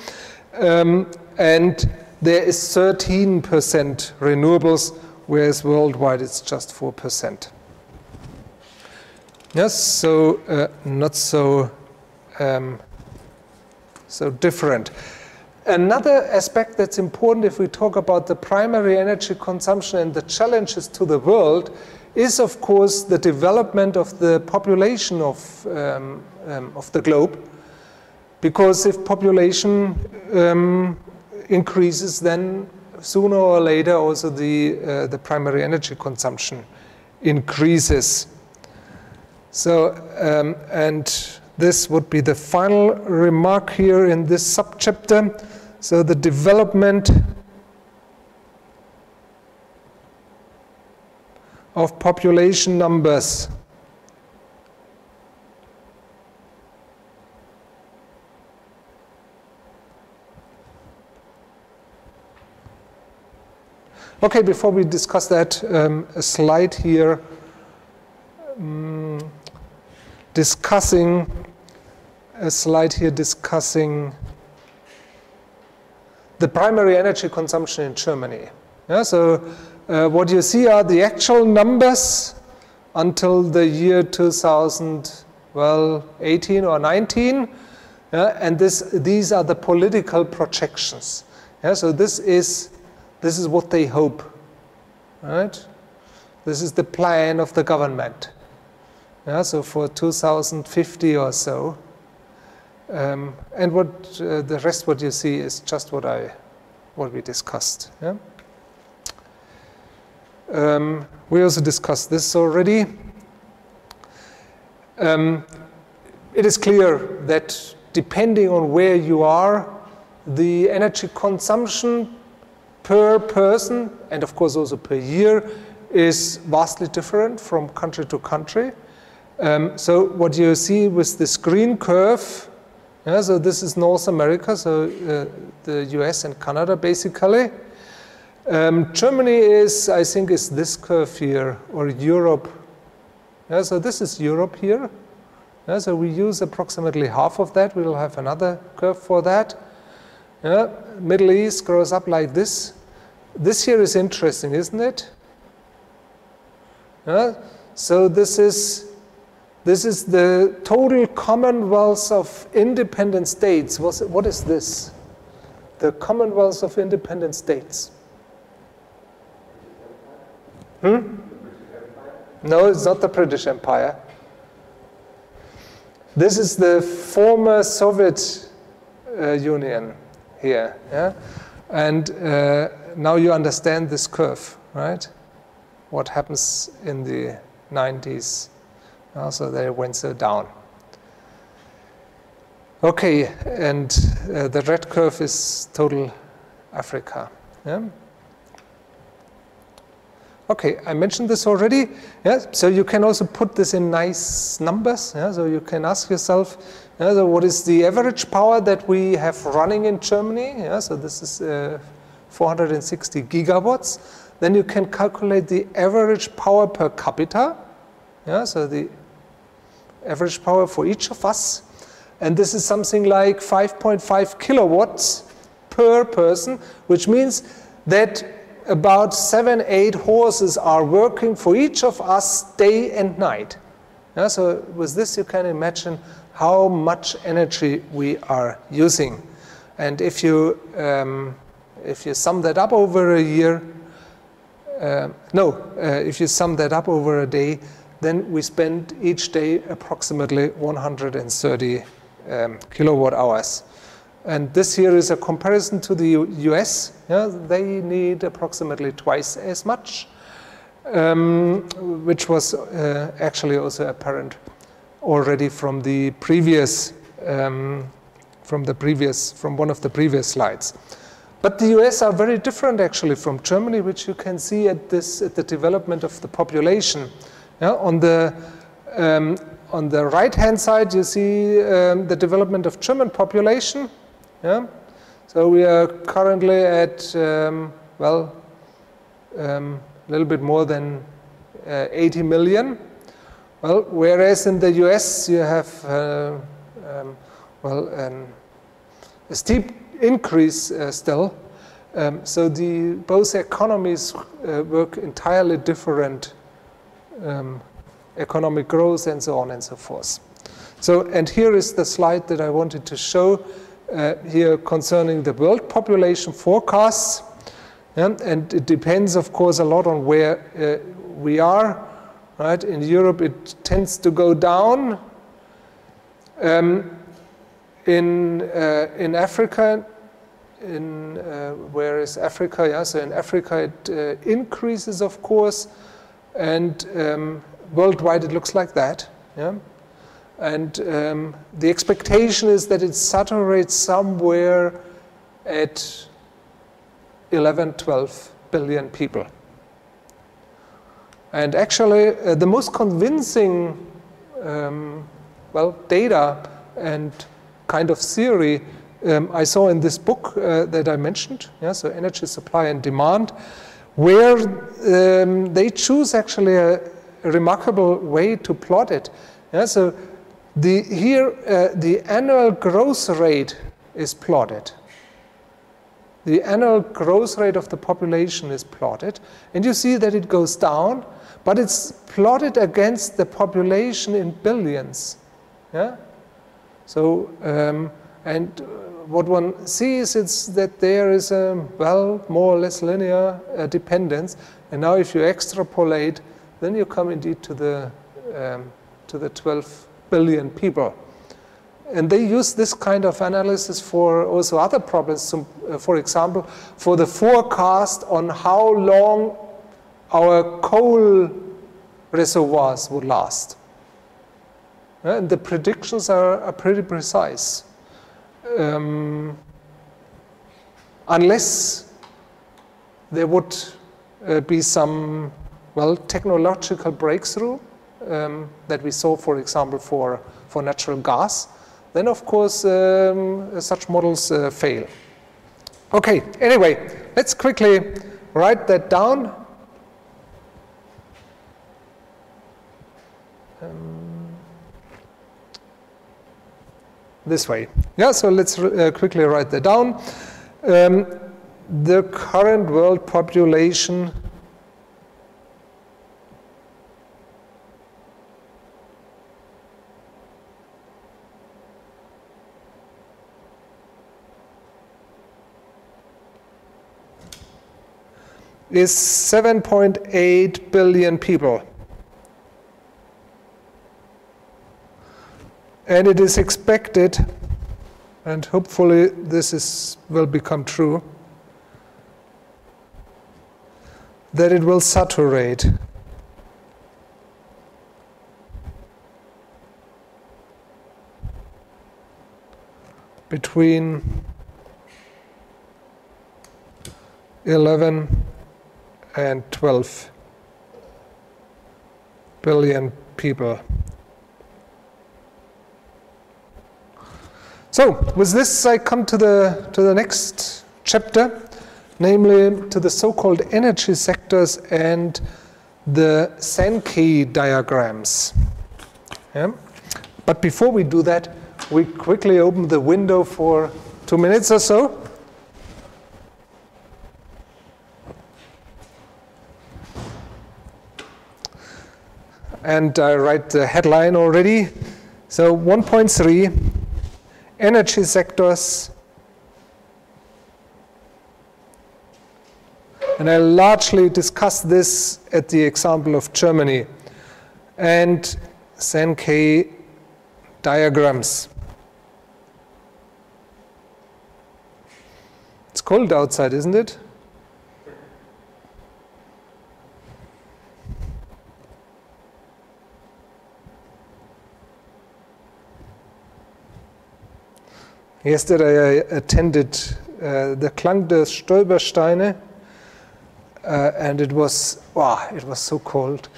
Um, and there is 13% renewables, whereas worldwide it's just 4%. Yes, so uh, not so um, so different. Another aspect that's important if we talk about the primary energy consumption and the challenges to the world is, of course, the development of the population of, um, um, of the globe. Because if population um, increases, then sooner or later also the, uh, the primary energy consumption increases. So, um, and this would be the final remark here in this subchapter. So the development of population numbers. Okay, before we discuss that, um, a slide here. Um, discussing a slide here discussing the primary energy consumption in Germany. Yeah, so uh, what you see are the actual numbers until the year 2018 or 19. Yeah? And this, these are the political projections. Yeah? So this is, this is what they hope. Right? This is the plan of the government. Yeah? So for 2050 or so. Um, and what uh, the rest what you see is just what I what we discussed. Yeah? Um, we also discussed this already. Um, it is clear that depending on where you are, the energy consumption per person, and of course also per year, is vastly different from country to country. Um, so what you see with this green curve, yeah, so this is North America, so uh, the US and Canada basically. Um, Germany is, I think, is this curve here, or Europe. Yeah, so this is Europe here. Yeah, so we use approximately half of that. We'll have another curve for that. Yeah, Middle East grows up like this. This here is interesting, isn't it? Yeah, so this is this is the total Commonwealth of Independent States. What is this? The Commonwealth of Independent States. Hmm? No, it's not the British Empire. This is the former Soviet uh, Union here. Yeah? And uh, now you understand this curve, right? What happens in the 90s. Also, they went so down. Okay, and uh, the red curve is total Africa. Yeah? Okay, I mentioned this already. Yeah, so you can also put this in nice numbers. Yeah, so you can ask yourself, yeah, so what is the average power that we have running in Germany? Yeah, so this is uh, 460 gigawatts. Then you can calculate the average power per capita. Yeah, so the average power for each of us. And this is something like 5.5 kilowatts per person, which means that about seven, eight horses are working for each of us day and night. Yeah, so with this you can imagine how much energy we are using. And if you, um, if you sum that up over a year, uh, no, uh, if you sum that up over a day, then we spend each day approximately 130 um, kilowatt hours. And this here is a comparison to the US. Yeah, they need approximately twice as much, um, which was uh, actually also apparent already from the previous, um, from the previous, from one of the previous slides. But the US are very different actually from Germany, which you can see at this, at the development of the population. Yeah, on the um, on the right-hand side, you see um, the development of German population. Yeah, so we are currently at um, well um, a little bit more than uh, 80 million. Well, whereas in the U.S. you have uh, um, well a steep increase uh, still. Um, so the both economies uh, work entirely different um, economic growth and so on and so forth. So, and here is the slide that I wanted to show uh, here concerning the world population forecasts. And it depends, of course, a lot on where uh, we are. Right? In Europe, it tends to go down. Um, in, uh, in Africa, in, uh, where is Africa? Yeah, so in Africa, it uh, increases, of course. And um, worldwide, it looks like that. Yeah? And um, the expectation is that it saturates somewhere at 11, 12 billion people. And actually, uh, the most convincing, um, well, data and kind of theory um, I saw in this book uh, that I mentioned, yeah, so energy supply and demand, where um, they choose actually a, a, remarkable way to plot it. Yeah, so the, here, uh, the annual growth rate is plotted. The annual growth rate of the population is plotted, and you see that it goes down, but it's plotted against the population in billions. Yeah? So um, And uh, what one sees is that there is a, well, more or less linear uh, dependence. And now if you extrapolate, then you come indeed to the, um, to the 12 billion people. And they use this kind of analysis for also other problems. So, uh, for example, for the forecast on how long our coal reservoirs would last. And the predictions are, are pretty precise. Um, unless there would uh, be some, well, technological breakthrough um, that we saw, for example, for, for natural gas, then of course um, such models uh, fail. Okay, anyway, let's quickly write that down. Um, this way. Yeah, so let's uh, quickly write that down. Um, the current world population is 7.8 billion people. And it is expected, and hopefully this is, will become true, that it will saturate. Between 11 and 12 billion people. So, with this, I come to the, to the next chapter, namely to the so called energy sectors and the Sankey diagrams. Yeah? But before we do that, we quickly open the window for two minutes or so. and I write the headline already. So 1.3, energy sectors. And I largely discussed this at the example of Germany and Sankey diagrams. It's cold outside, isn't it? Yesterday I attended uh, the Klang der Stolpersteine, uh, and it was wow, it was so cold,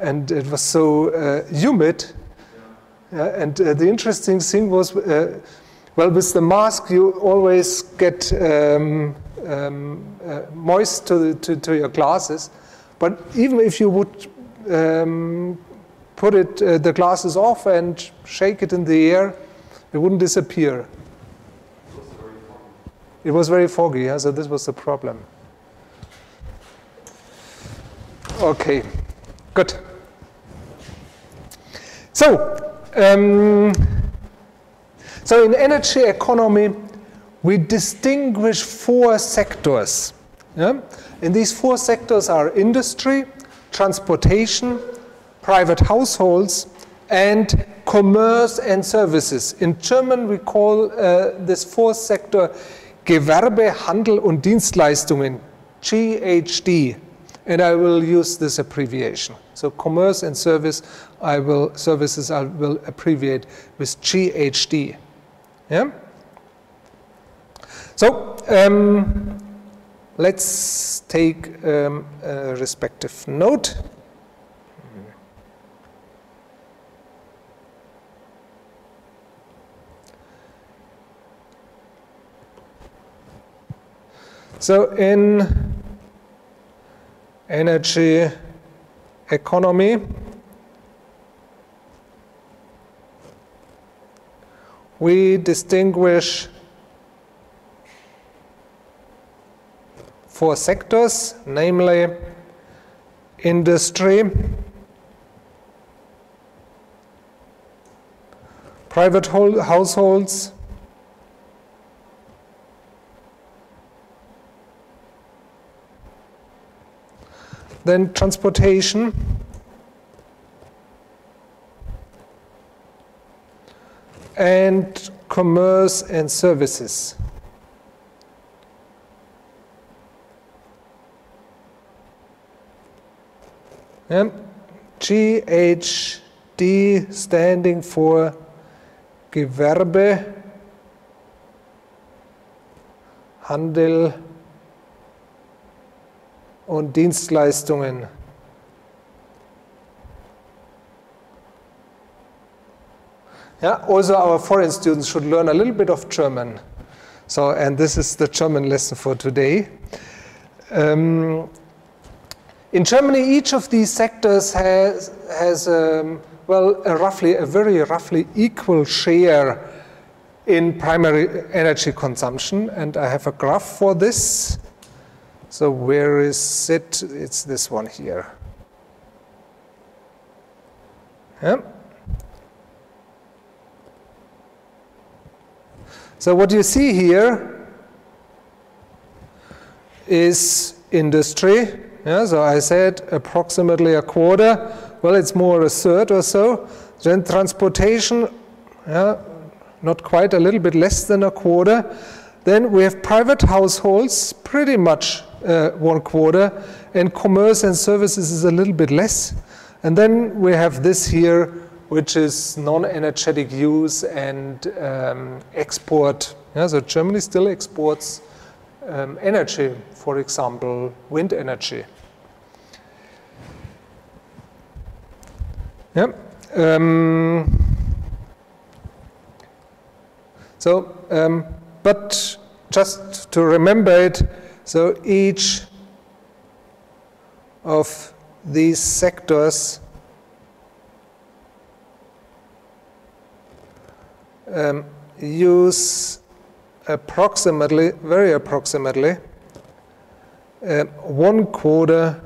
and it was so uh, humid. And uh, the interesting thing was, uh, well, with the mask you always get um, um, uh, moist to, to, to, your glasses, but even if you would um, put it the glasses off and shake it in the air, it wouldn't disappear. It was very foggy, yeah, so this was the problem. Okay, good. So, um, so in energy economy, we distinguish four sectors. Yeah? And these four sectors are industry, transportation, private households, and commerce and services. In German, we call uh, this fourth sector Gewerbe, Handel und Dienstleistungen, GHD. And I will use this abbreviation. So commerce and service, I will services I will abbreviate with GHD. Yeah. So um, let's take um, a respective note. So in energy economy, we distinguish four sectors, namely industry, private households, then transportation, and commerce and services. Yeah. GHD standing for Gewerbe, Handel und Dienstleistungen. Yeah, also our foreign students should learn a little bit of German. So, and this is the German lesson for today. Um, in Germany, each of these sectors has, has um, well, a roughly, a very roughly equal share in primary energy consumption. And I have a graph for this. So where is it? It's this one here. Yeah. So what you see here is industry. Yeah, so I said approximately a quarter. Well, it's more a third or so. Then transportation, yeah, not quite, a little bit less than a quarter. Then we have private households, pretty much one quarter, and commerce and services is a little bit less. And then we have this here, which is non-energetic use and um, export. Yeah, so Germany still exports um, energy, for example, wind energy. Yeah. Um, so, um, but just to remember it, so each of these sectors um, use approximately, very approximately, uh, one quarter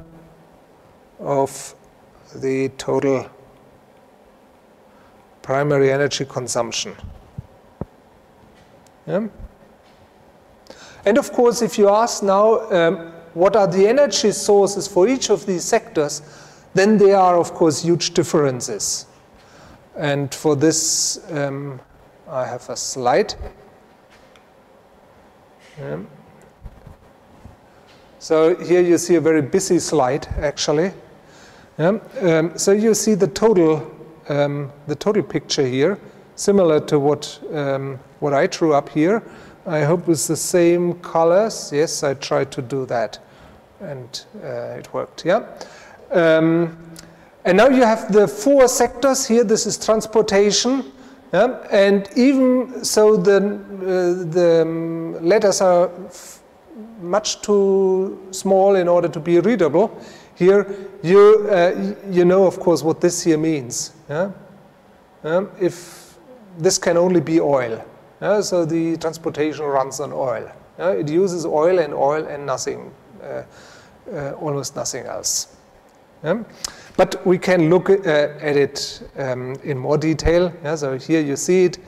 of the total primary energy consumption. Yeah? And of course, if you ask now um, what are the energy sources for each of these sectors, then there are, of course, huge differences. And for this, um, I have a slide. Yeah. So here you see a very busy slide, actually. Yeah. Um, so you see the total, um, the total picture here, similar to what um, what I drew up here. I hope with the same colors. Yes, I tried to do that, and uh, it worked. Yeah. Um, and now you have the four sectors here. This is transportation, yeah? and even so, the uh, the um, letters are much too small in order to be readable. Here, you uh, you know, of course, what this here means. Yeah? Um, if this can only be oil, so the transportation runs on oil. It uses oil and oil and nothing, uh, uh, almost nothing else. But we can look uh, at it um, in more detail. Yeah? So here you see it.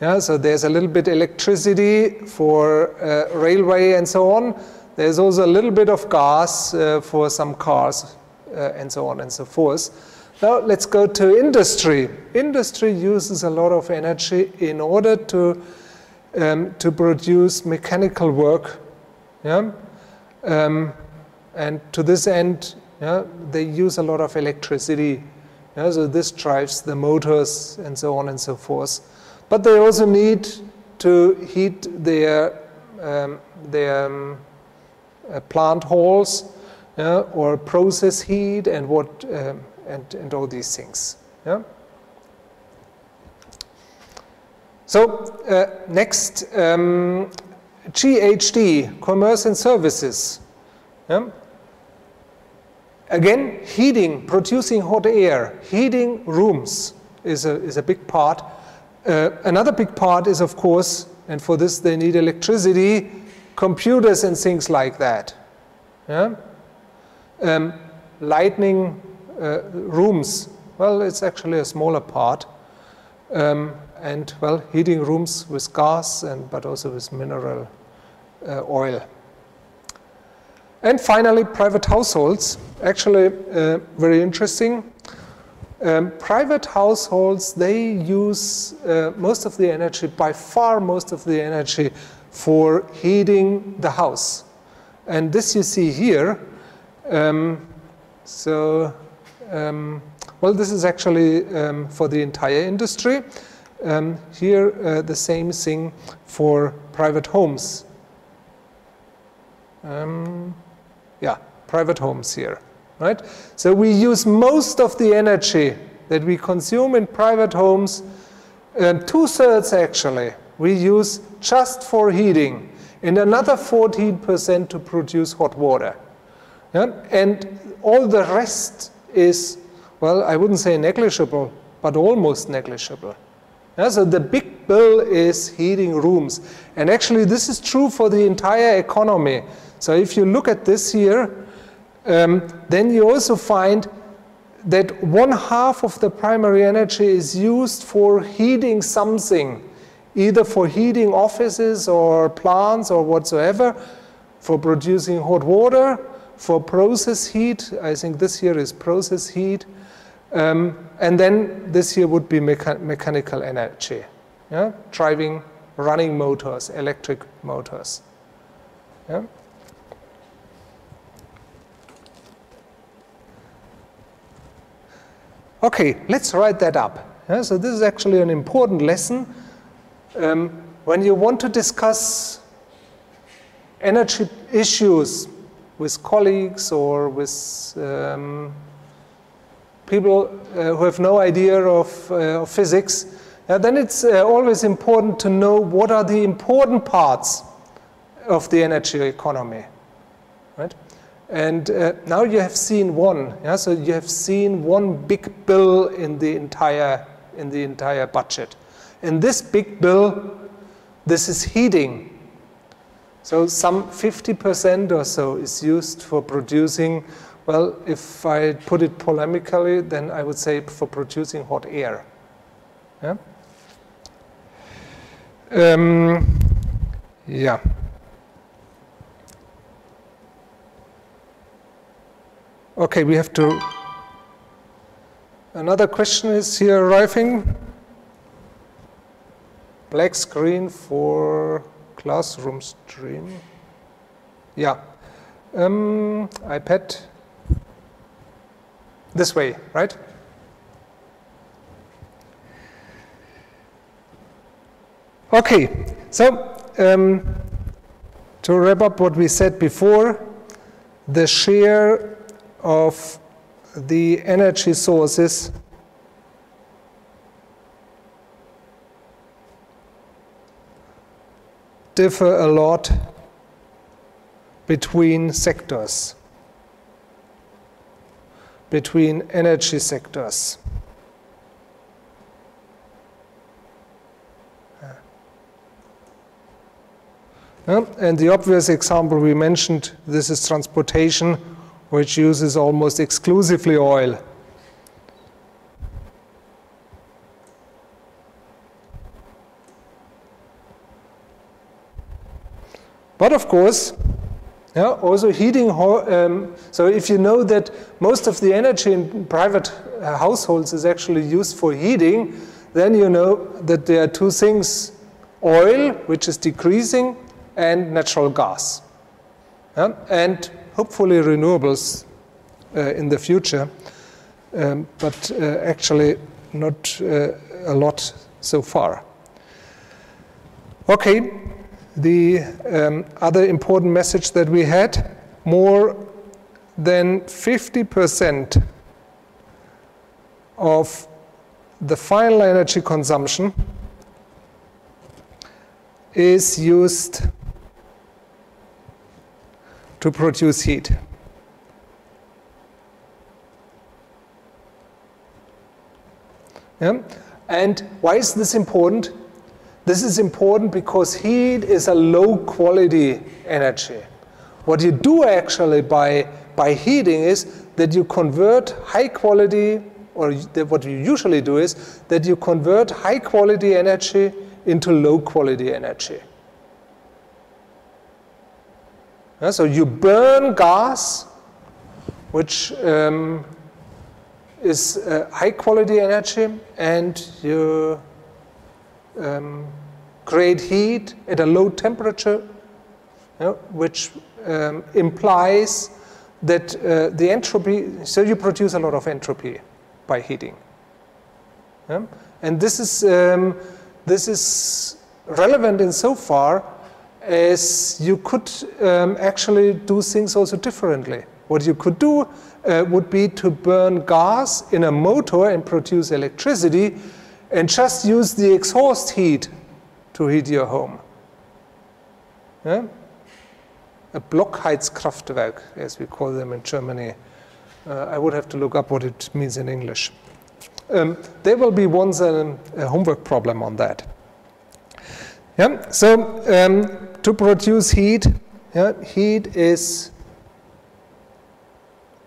Yeah, so there's a little bit electricity for railway and so on. There's also a little bit of gas for some cars and so on and so forth. Now let's go to industry. Industry uses a lot of energy in order to um, to produce mechanical work. Yeah? Um, and to this end, yeah, they use a lot of electricity. Yeah? So this drives the motors and so on and so forth. But they also need to heat their, um, their um, uh, plant halls yeah, or process heat and, what, um, and, and all these things. Yeah? So uh, next, um, GHD, commerce and services. Yeah? Again, heating, producing hot air, heating rooms is a, is a big part. Uh, another big part is, of course, and for this they need electricity, computers and things like that. Yeah? Um, lightning uh, rooms, well, it's actually a smaller part. Um, and, well, heating rooms with gas, and, but also with mineral uh, oil. And finally, private households. Actually, uh, very interesting. Um, private households, they use uh, most of the energy, by far most of the energy, for heating the house. And this you see here. Um, so, um, well, this is actually um, for the entire industry. Um, here, uh, the same thing for private homes. Um, yeah, private homes here, right? So we use most of the energy that we consume in private homes, two-thirds actually, we use just for heating, and another 14% to produce hot water. Yeah? And all the rest is, well, I wouldn't say negligible, but almost negligible. Yeah, so the big bill is heating rooms. And actually, this is true for the entire economy. So if you look at this here, um, then you also find that one half of the primary energy is used for heating something, either for heating offices or plants or whatsoever, for producing hot water, for process heat. I think this here is process heat. Um, and then this here would be mecha mechanical energy, yeah? driving, running motors, electric motors. Yeah? Okay, let's write that up. Yeah, so this is actually an important lesson. Um, when you want to discuss energy issues with colleagues or with um, people uh, who have no idea of, uh, of physics, uh, then it's always important to know what are the important parts of the energy economy. Right? And uh, now you have seen one. Yeah? So you have seen one big bill in the entire in the entire budget. In this big bill, this is heating. So some 50% or so is used for producing. Well, if I put it polemically, then I would say for producing hot air. Yeah. Um, yeah. Okay, we have to. Another question is here arriving. Black screen for classroom stream. Yeah. Um, iPad. This way, right? Okay, so um, to wrap up what we said before, the share of the energy sources differ a lot between sectors, between energy sectors. And the obvious example we mentioned, this is transportation which uses almost exclusively oil. But of course, yeah, also heating, um, so if you know that most of the energy in private uh, households is actually used for heating, then you know that there are two things, oil, which is decreasing, and natural gas. Yeah? And hopefully renewables uh, in the future, um, but uh, actually not uh, a lot so far. Okay, the um, other important message that we had, more than 50% of the final energy consumption is used to produce heat. Yeah? And why is this important? This is important because heat is a low quality energy. What you do actually by, by heating is that you convert high quality, or what you usually do is that you convert high quality energy into low quality energy. Yeah, so you burn gas, which um, is uh, high quality energy, and you um, create heat at a low temperature, you know, which um, implies that uh, the entropy, so you produce a lot of entropy by heating. And this is, um, this is relevant in so far as you could um, actually do things also differently. What you could do uh, would be to burn gas in a motor and produce electricity and just use the exhaust heat to heat your home. Yeah? A Blockheizkraftwerk, as we call them in Germany. Uh, I would have to look up what it means in English. Um, there will be once a, a, homework problem on that. Yeah? So um, to produce heat, yeah, heat is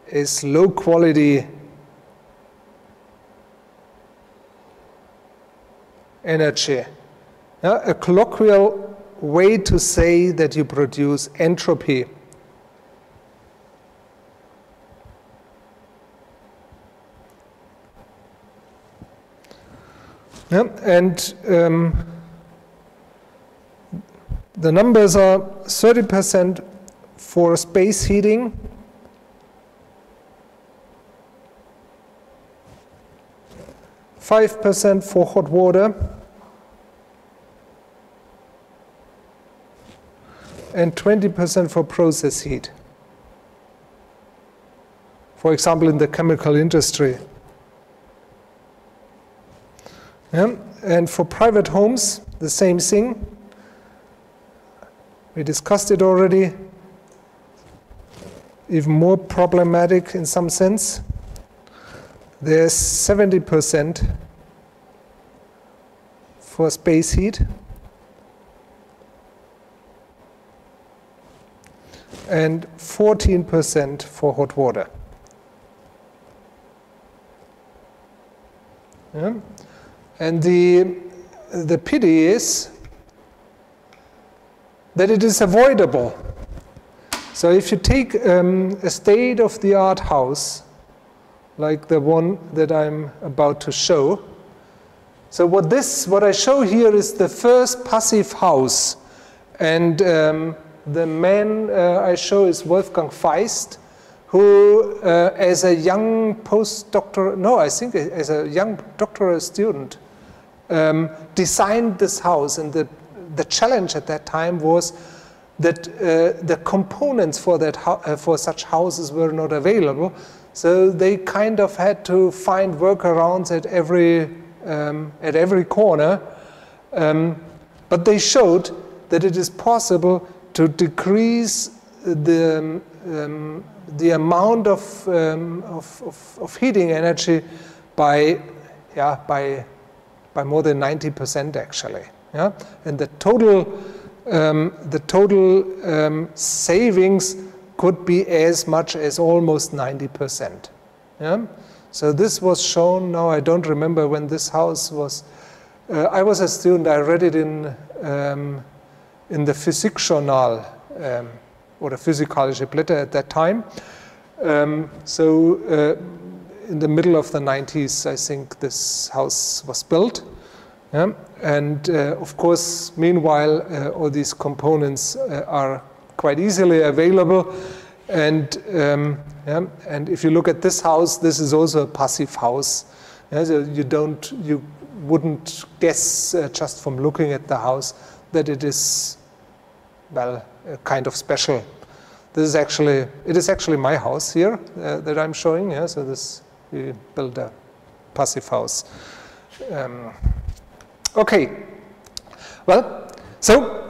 is low quality energy. A colloquial way to say that you produce entropy. Yeah, and um, the numbers are 30% for space heating, Five percent for hot water, and 20% for process heat. For example, in the chemical industry. Yeah. And for private homes, the same thing. We discussed it already. Even more problematic in some sense. There's 70% for space heat. and 14% for hot water. Yeah. And the, the pity is that it is avoidable. So if you take um, a state-of-the-art house, like the one that I'm about to show, so what this, what I show here is the first passive house, and um, the man uh, I show is Wolfgang Feist, who, uh, as a young postdoctoral, no, I think as a young doctoral student, um, designed this house. And the, the challenge at that time was that uh, the components for, that uh, for such houses were not available. So they kind of had to find workarounds at every, um, at every corner. Um, but they showed that it is possible to decrease the, um, the amount of, um, of, of, of, heating energy by, yeah, by, by more than 90% actually. Yeah? And the total, um, the total um, savings could be as much as almost 90%. Yeah? So this was shown, now I don't remember when this house was, uh, I was a student, I read it in um, in the Physikjournal um, or the Physikalische Blätter at that time. Um, so uh, in the middle of the 90s, I think this house was built. Yeah? And uh, of course, meanwhile, uh, all these components uh, are quite easily available. And, um, yeah? and if you look at this house, this is also a passive house. Yeah? So you don't, you wouldn't guess uh, just from looking at the house that it is, well, kind of special. This is actually, it is actually my house here uh, that I'm showing. Yeah? So this, we built a passive house. Um, okay, well, so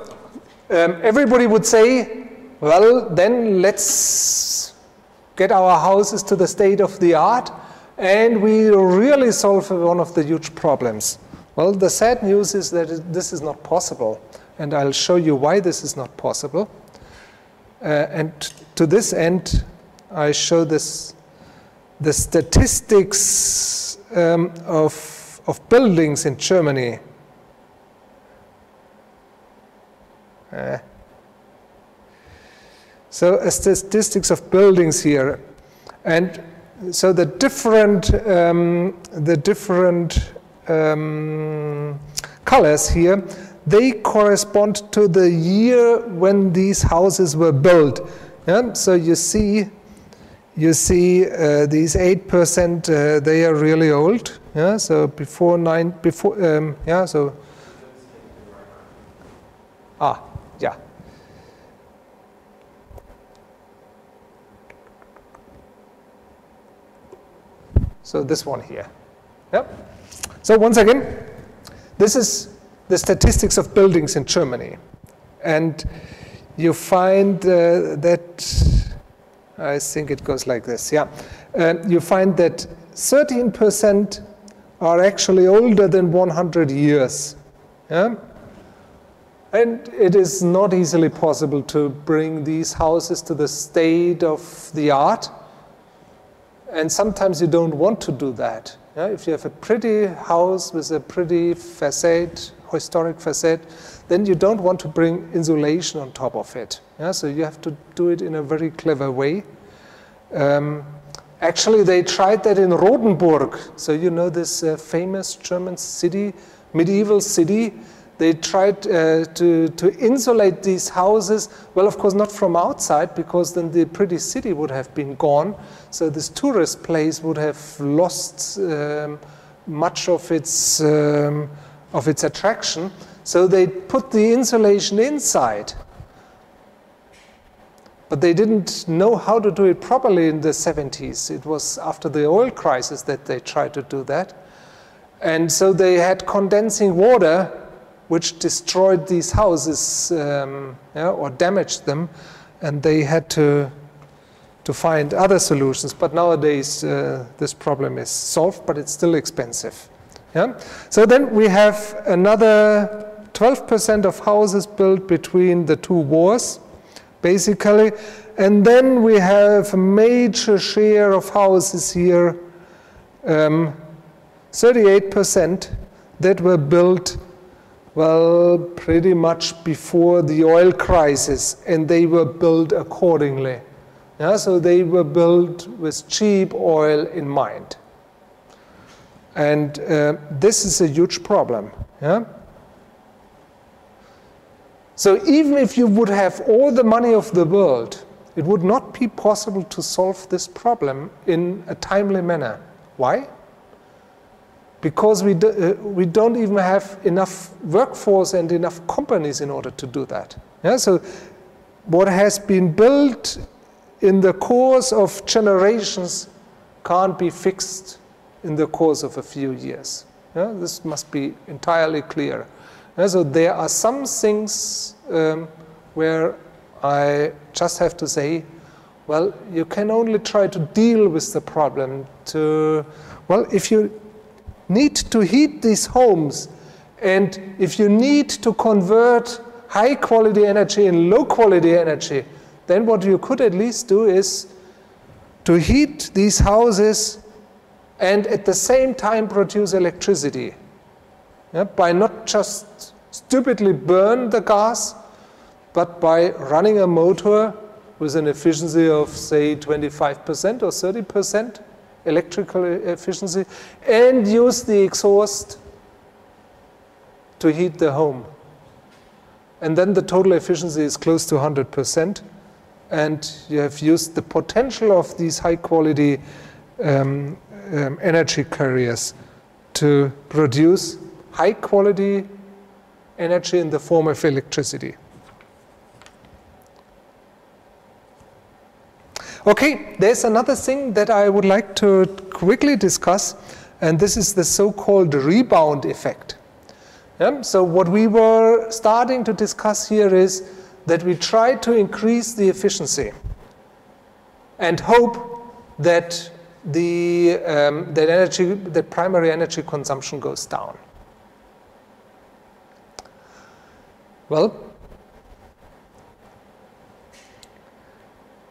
um, everybody would say, well, then let's get our houses to the state of the art and we really solve one of the huge problems. Well, the sad news is that this is not possible and I'll show you why this is not possible. Uh, and to this end, I show this the statistics um, of, of buildings in Germany. Uh, so a statistics of buildings here, and so the different um, the different um, colors here, they correspond to the year when these houses were built. Yeah? So you see, you see uh, these eight percent, uh, they are really old. Yeah. So before nine, before um, yeah. So ah yeah. So this one here. Yep. So once again, this is the statistics of buildings in Germany. And you find uh, that, I think it goes like this, yeah. Uh, you find that 13% are actually older than 100 years. Yeah? And it is not easily possible to bring these houses to the state of the art. And sometimes you don't want to do that. Yeah, if you have a pretty house with a pretty facade, historic facade, then you don't want to bring insulation on top of it. Yeah, so you have to do it in a very clever way. Um, actually, they tried that in Rothenburg. So you know this uh, famous German city, medieval city. They tried uh, to, to insulate these houses, well, of course, not from outside, because then the pretty city would have been gone. So this tourist place would have lost um, much of its, um, of its attraction. So they put the insulation inside. But they didn't know how to do it properly in the 70s. It was after the oil crisis that they tried to do that. And so they had condensing water, which destroyed these houses um, yeah, or damaged them. And they had to to find other solutions. But nowadays, uh, this problem is solved, but it's still expensive. Yeah? So then we have another 12% of houses built between the two wars, basically. And then we have a major share of houses here, 38% um, that were built, well, pretty much before the oil crisis, and they were built accordingly. Yeah, so they were built with cheap oil in mind. And uh, this is a huge problem. Yeah? So even if you would have all the money of the world, it would not be possible to solve this problem in a timely manner. Why? Because we, do, uh, we don't even have enough workforce and enough companies in order to do that. Yeah? So what has been built in the course of generations can't be fixed in the course of a few years. Yeah, this must be entirely clear. Yeah, so there are some things um, where I just have to say, well, you can only try to deal with the problem. To well, if you need to heat these homes, and if you need to convert high quality energy and low quality energy, then what you could at least do is to heat these houses and at the same time produce electricity yeah, by not just stupidly burn the gas, but by running a motor with an efficiency of say 25% or 30% electrical efficiency and use the exhaust to heat the home. And then the total efficiency is close to 100% and you have used the potential of these high quality um, um, energy carriers to produce high quality energy in the form of electricity. Okay, there's another thing that I would like to quickly discuss, and this is the so-called rebound effect. Yeah? So what we were starting to discuss here is that we try to increase the efficiency and hope that the um, that energy that primary energy consumption goes down. Well,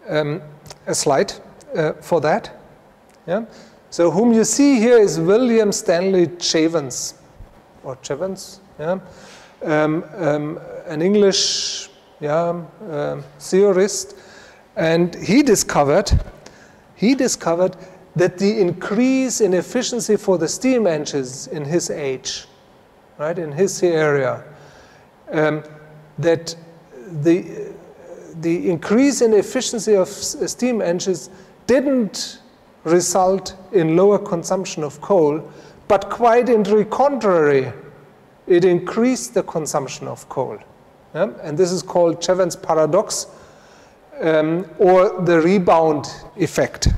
um, a slide uh, for that. Yeah. So whom you see here is William Stanley Jevons, or Jevons, yeah, um, um, an English yeah, uh, theorist. And he discovered, he discovered that the increase in efficiency for the steam engines in his age, right, in his area, um, that the, the increase in efficiency of steam engines didn't result in lower consumption of coal, but quite in the contrary, it increased the consumption of coal. Yeah? And this is called Jevons paradox um, or the rebound effect.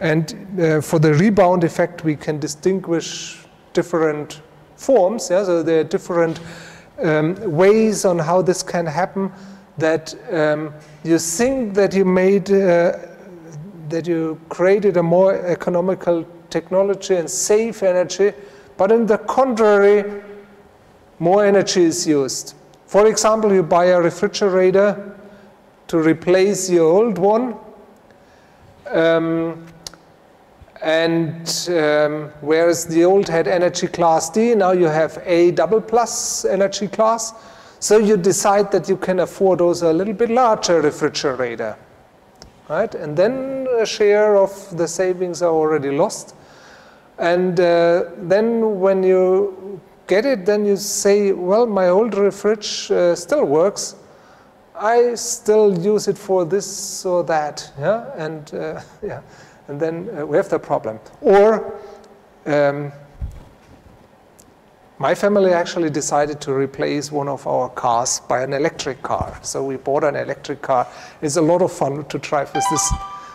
And uh, for the rebound effect, we can distinguish different forms. Yeah? So there are different um, ways on how this can happen. That um, you think that you made, uh, that you created a more economical technology and save energy, but in the contrary, more energy is used. For example, you buy a refrigerator to replace your old one. Um, and um, whereas the old had energy class D, now you have A double plus energy class. So you decide that you can afford also a little bit larger refrigerator. Right? And then a share of the savings are already lost. And uh, then when you get it, then you say, well, my old fridge uh, still works. I still use it for this or that, yeah, and uh, yeah, and then uh, we have the problem. Or um, my family actually decided to replace one of our cars by an electric car. So we bought an electric car. It's a lot of fun to drive with this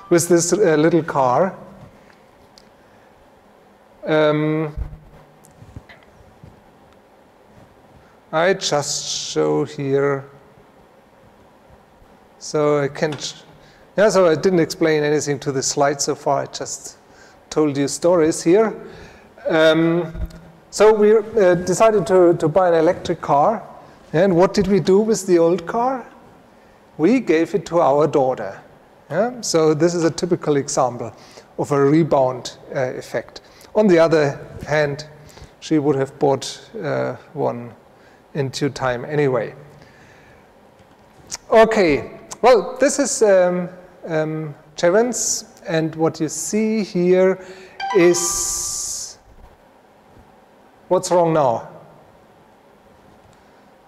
with this uh, little car. Um, I just show here. So I can't, yeah, so I didn't explain anything to the slide so far. I just told you stories here. Um, so we uh, decided to, to buy an electric car. And what did we do with the old car? We gave it to our daughter. Yeah? So this is a typical example of a rebound uh, effect. On the other hand, she would have bought uh, one in due time anyway. Okay, well, this is um, um, and what you see here is what's wrong now?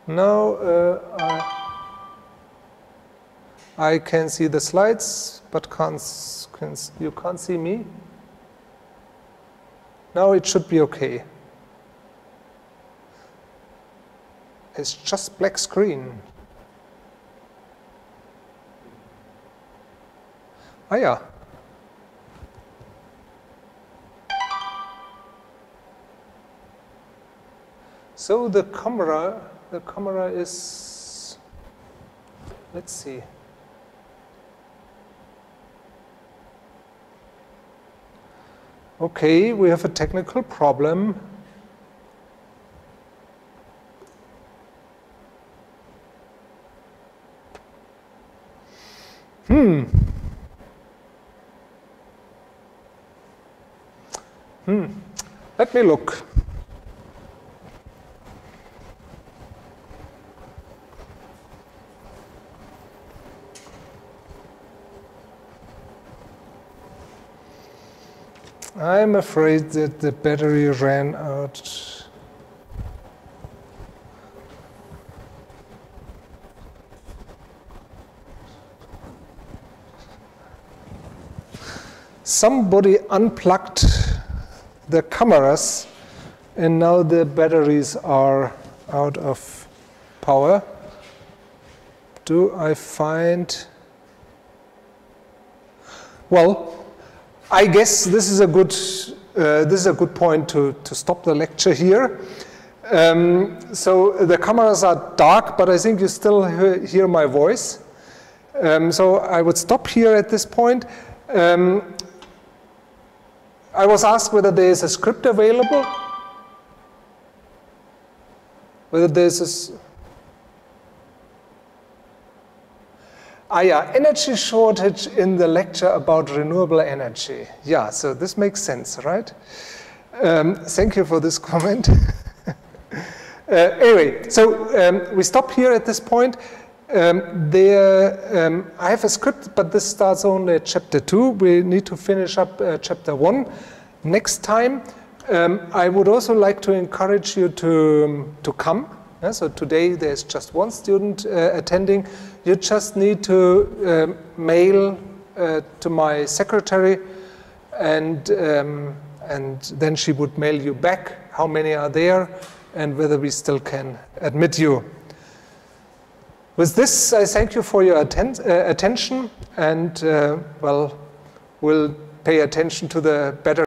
Now uh, I, I can see the slides, but can't, can, you can't see me. Now it should be okay. It's just black screen. Ah yeah. So the camera, the camera is, let's see. Okay, we have a technical problem. Hmm. Hmm. Let me look. I'm afraid that the battery ran out. Somebody unplugged the cameras and now the batteries are out of power. Do I find... Well, I guess this is a good, uh, this is a good point to, to stop the lecture here. Um, so the cameras are dark, but I think you still hear my voice. Um, so I would stop here at this point. Um, I was asked whether there is a script available. Whether there's a Ah, yeah, energy shortage in the lecture about renewable energy. Yeah, so this makes sense, right? Um, thank you for this comment. uh, anyway, so um, we stop here at this point. Um, there, um, I have a script, but this starts only at chapter two. We need to finish up uh, chapter one next time. Um, I would also like to encourage you to, um, to come. Yeah, so today there's just one student uh, attending. You just need to um, mail uh, to my secretary, and um, and then she would mail you back how many are there and whether we still can admit you. With this, I thank you for your atten uh, attention, and uh, well, we'll pay attention to the better.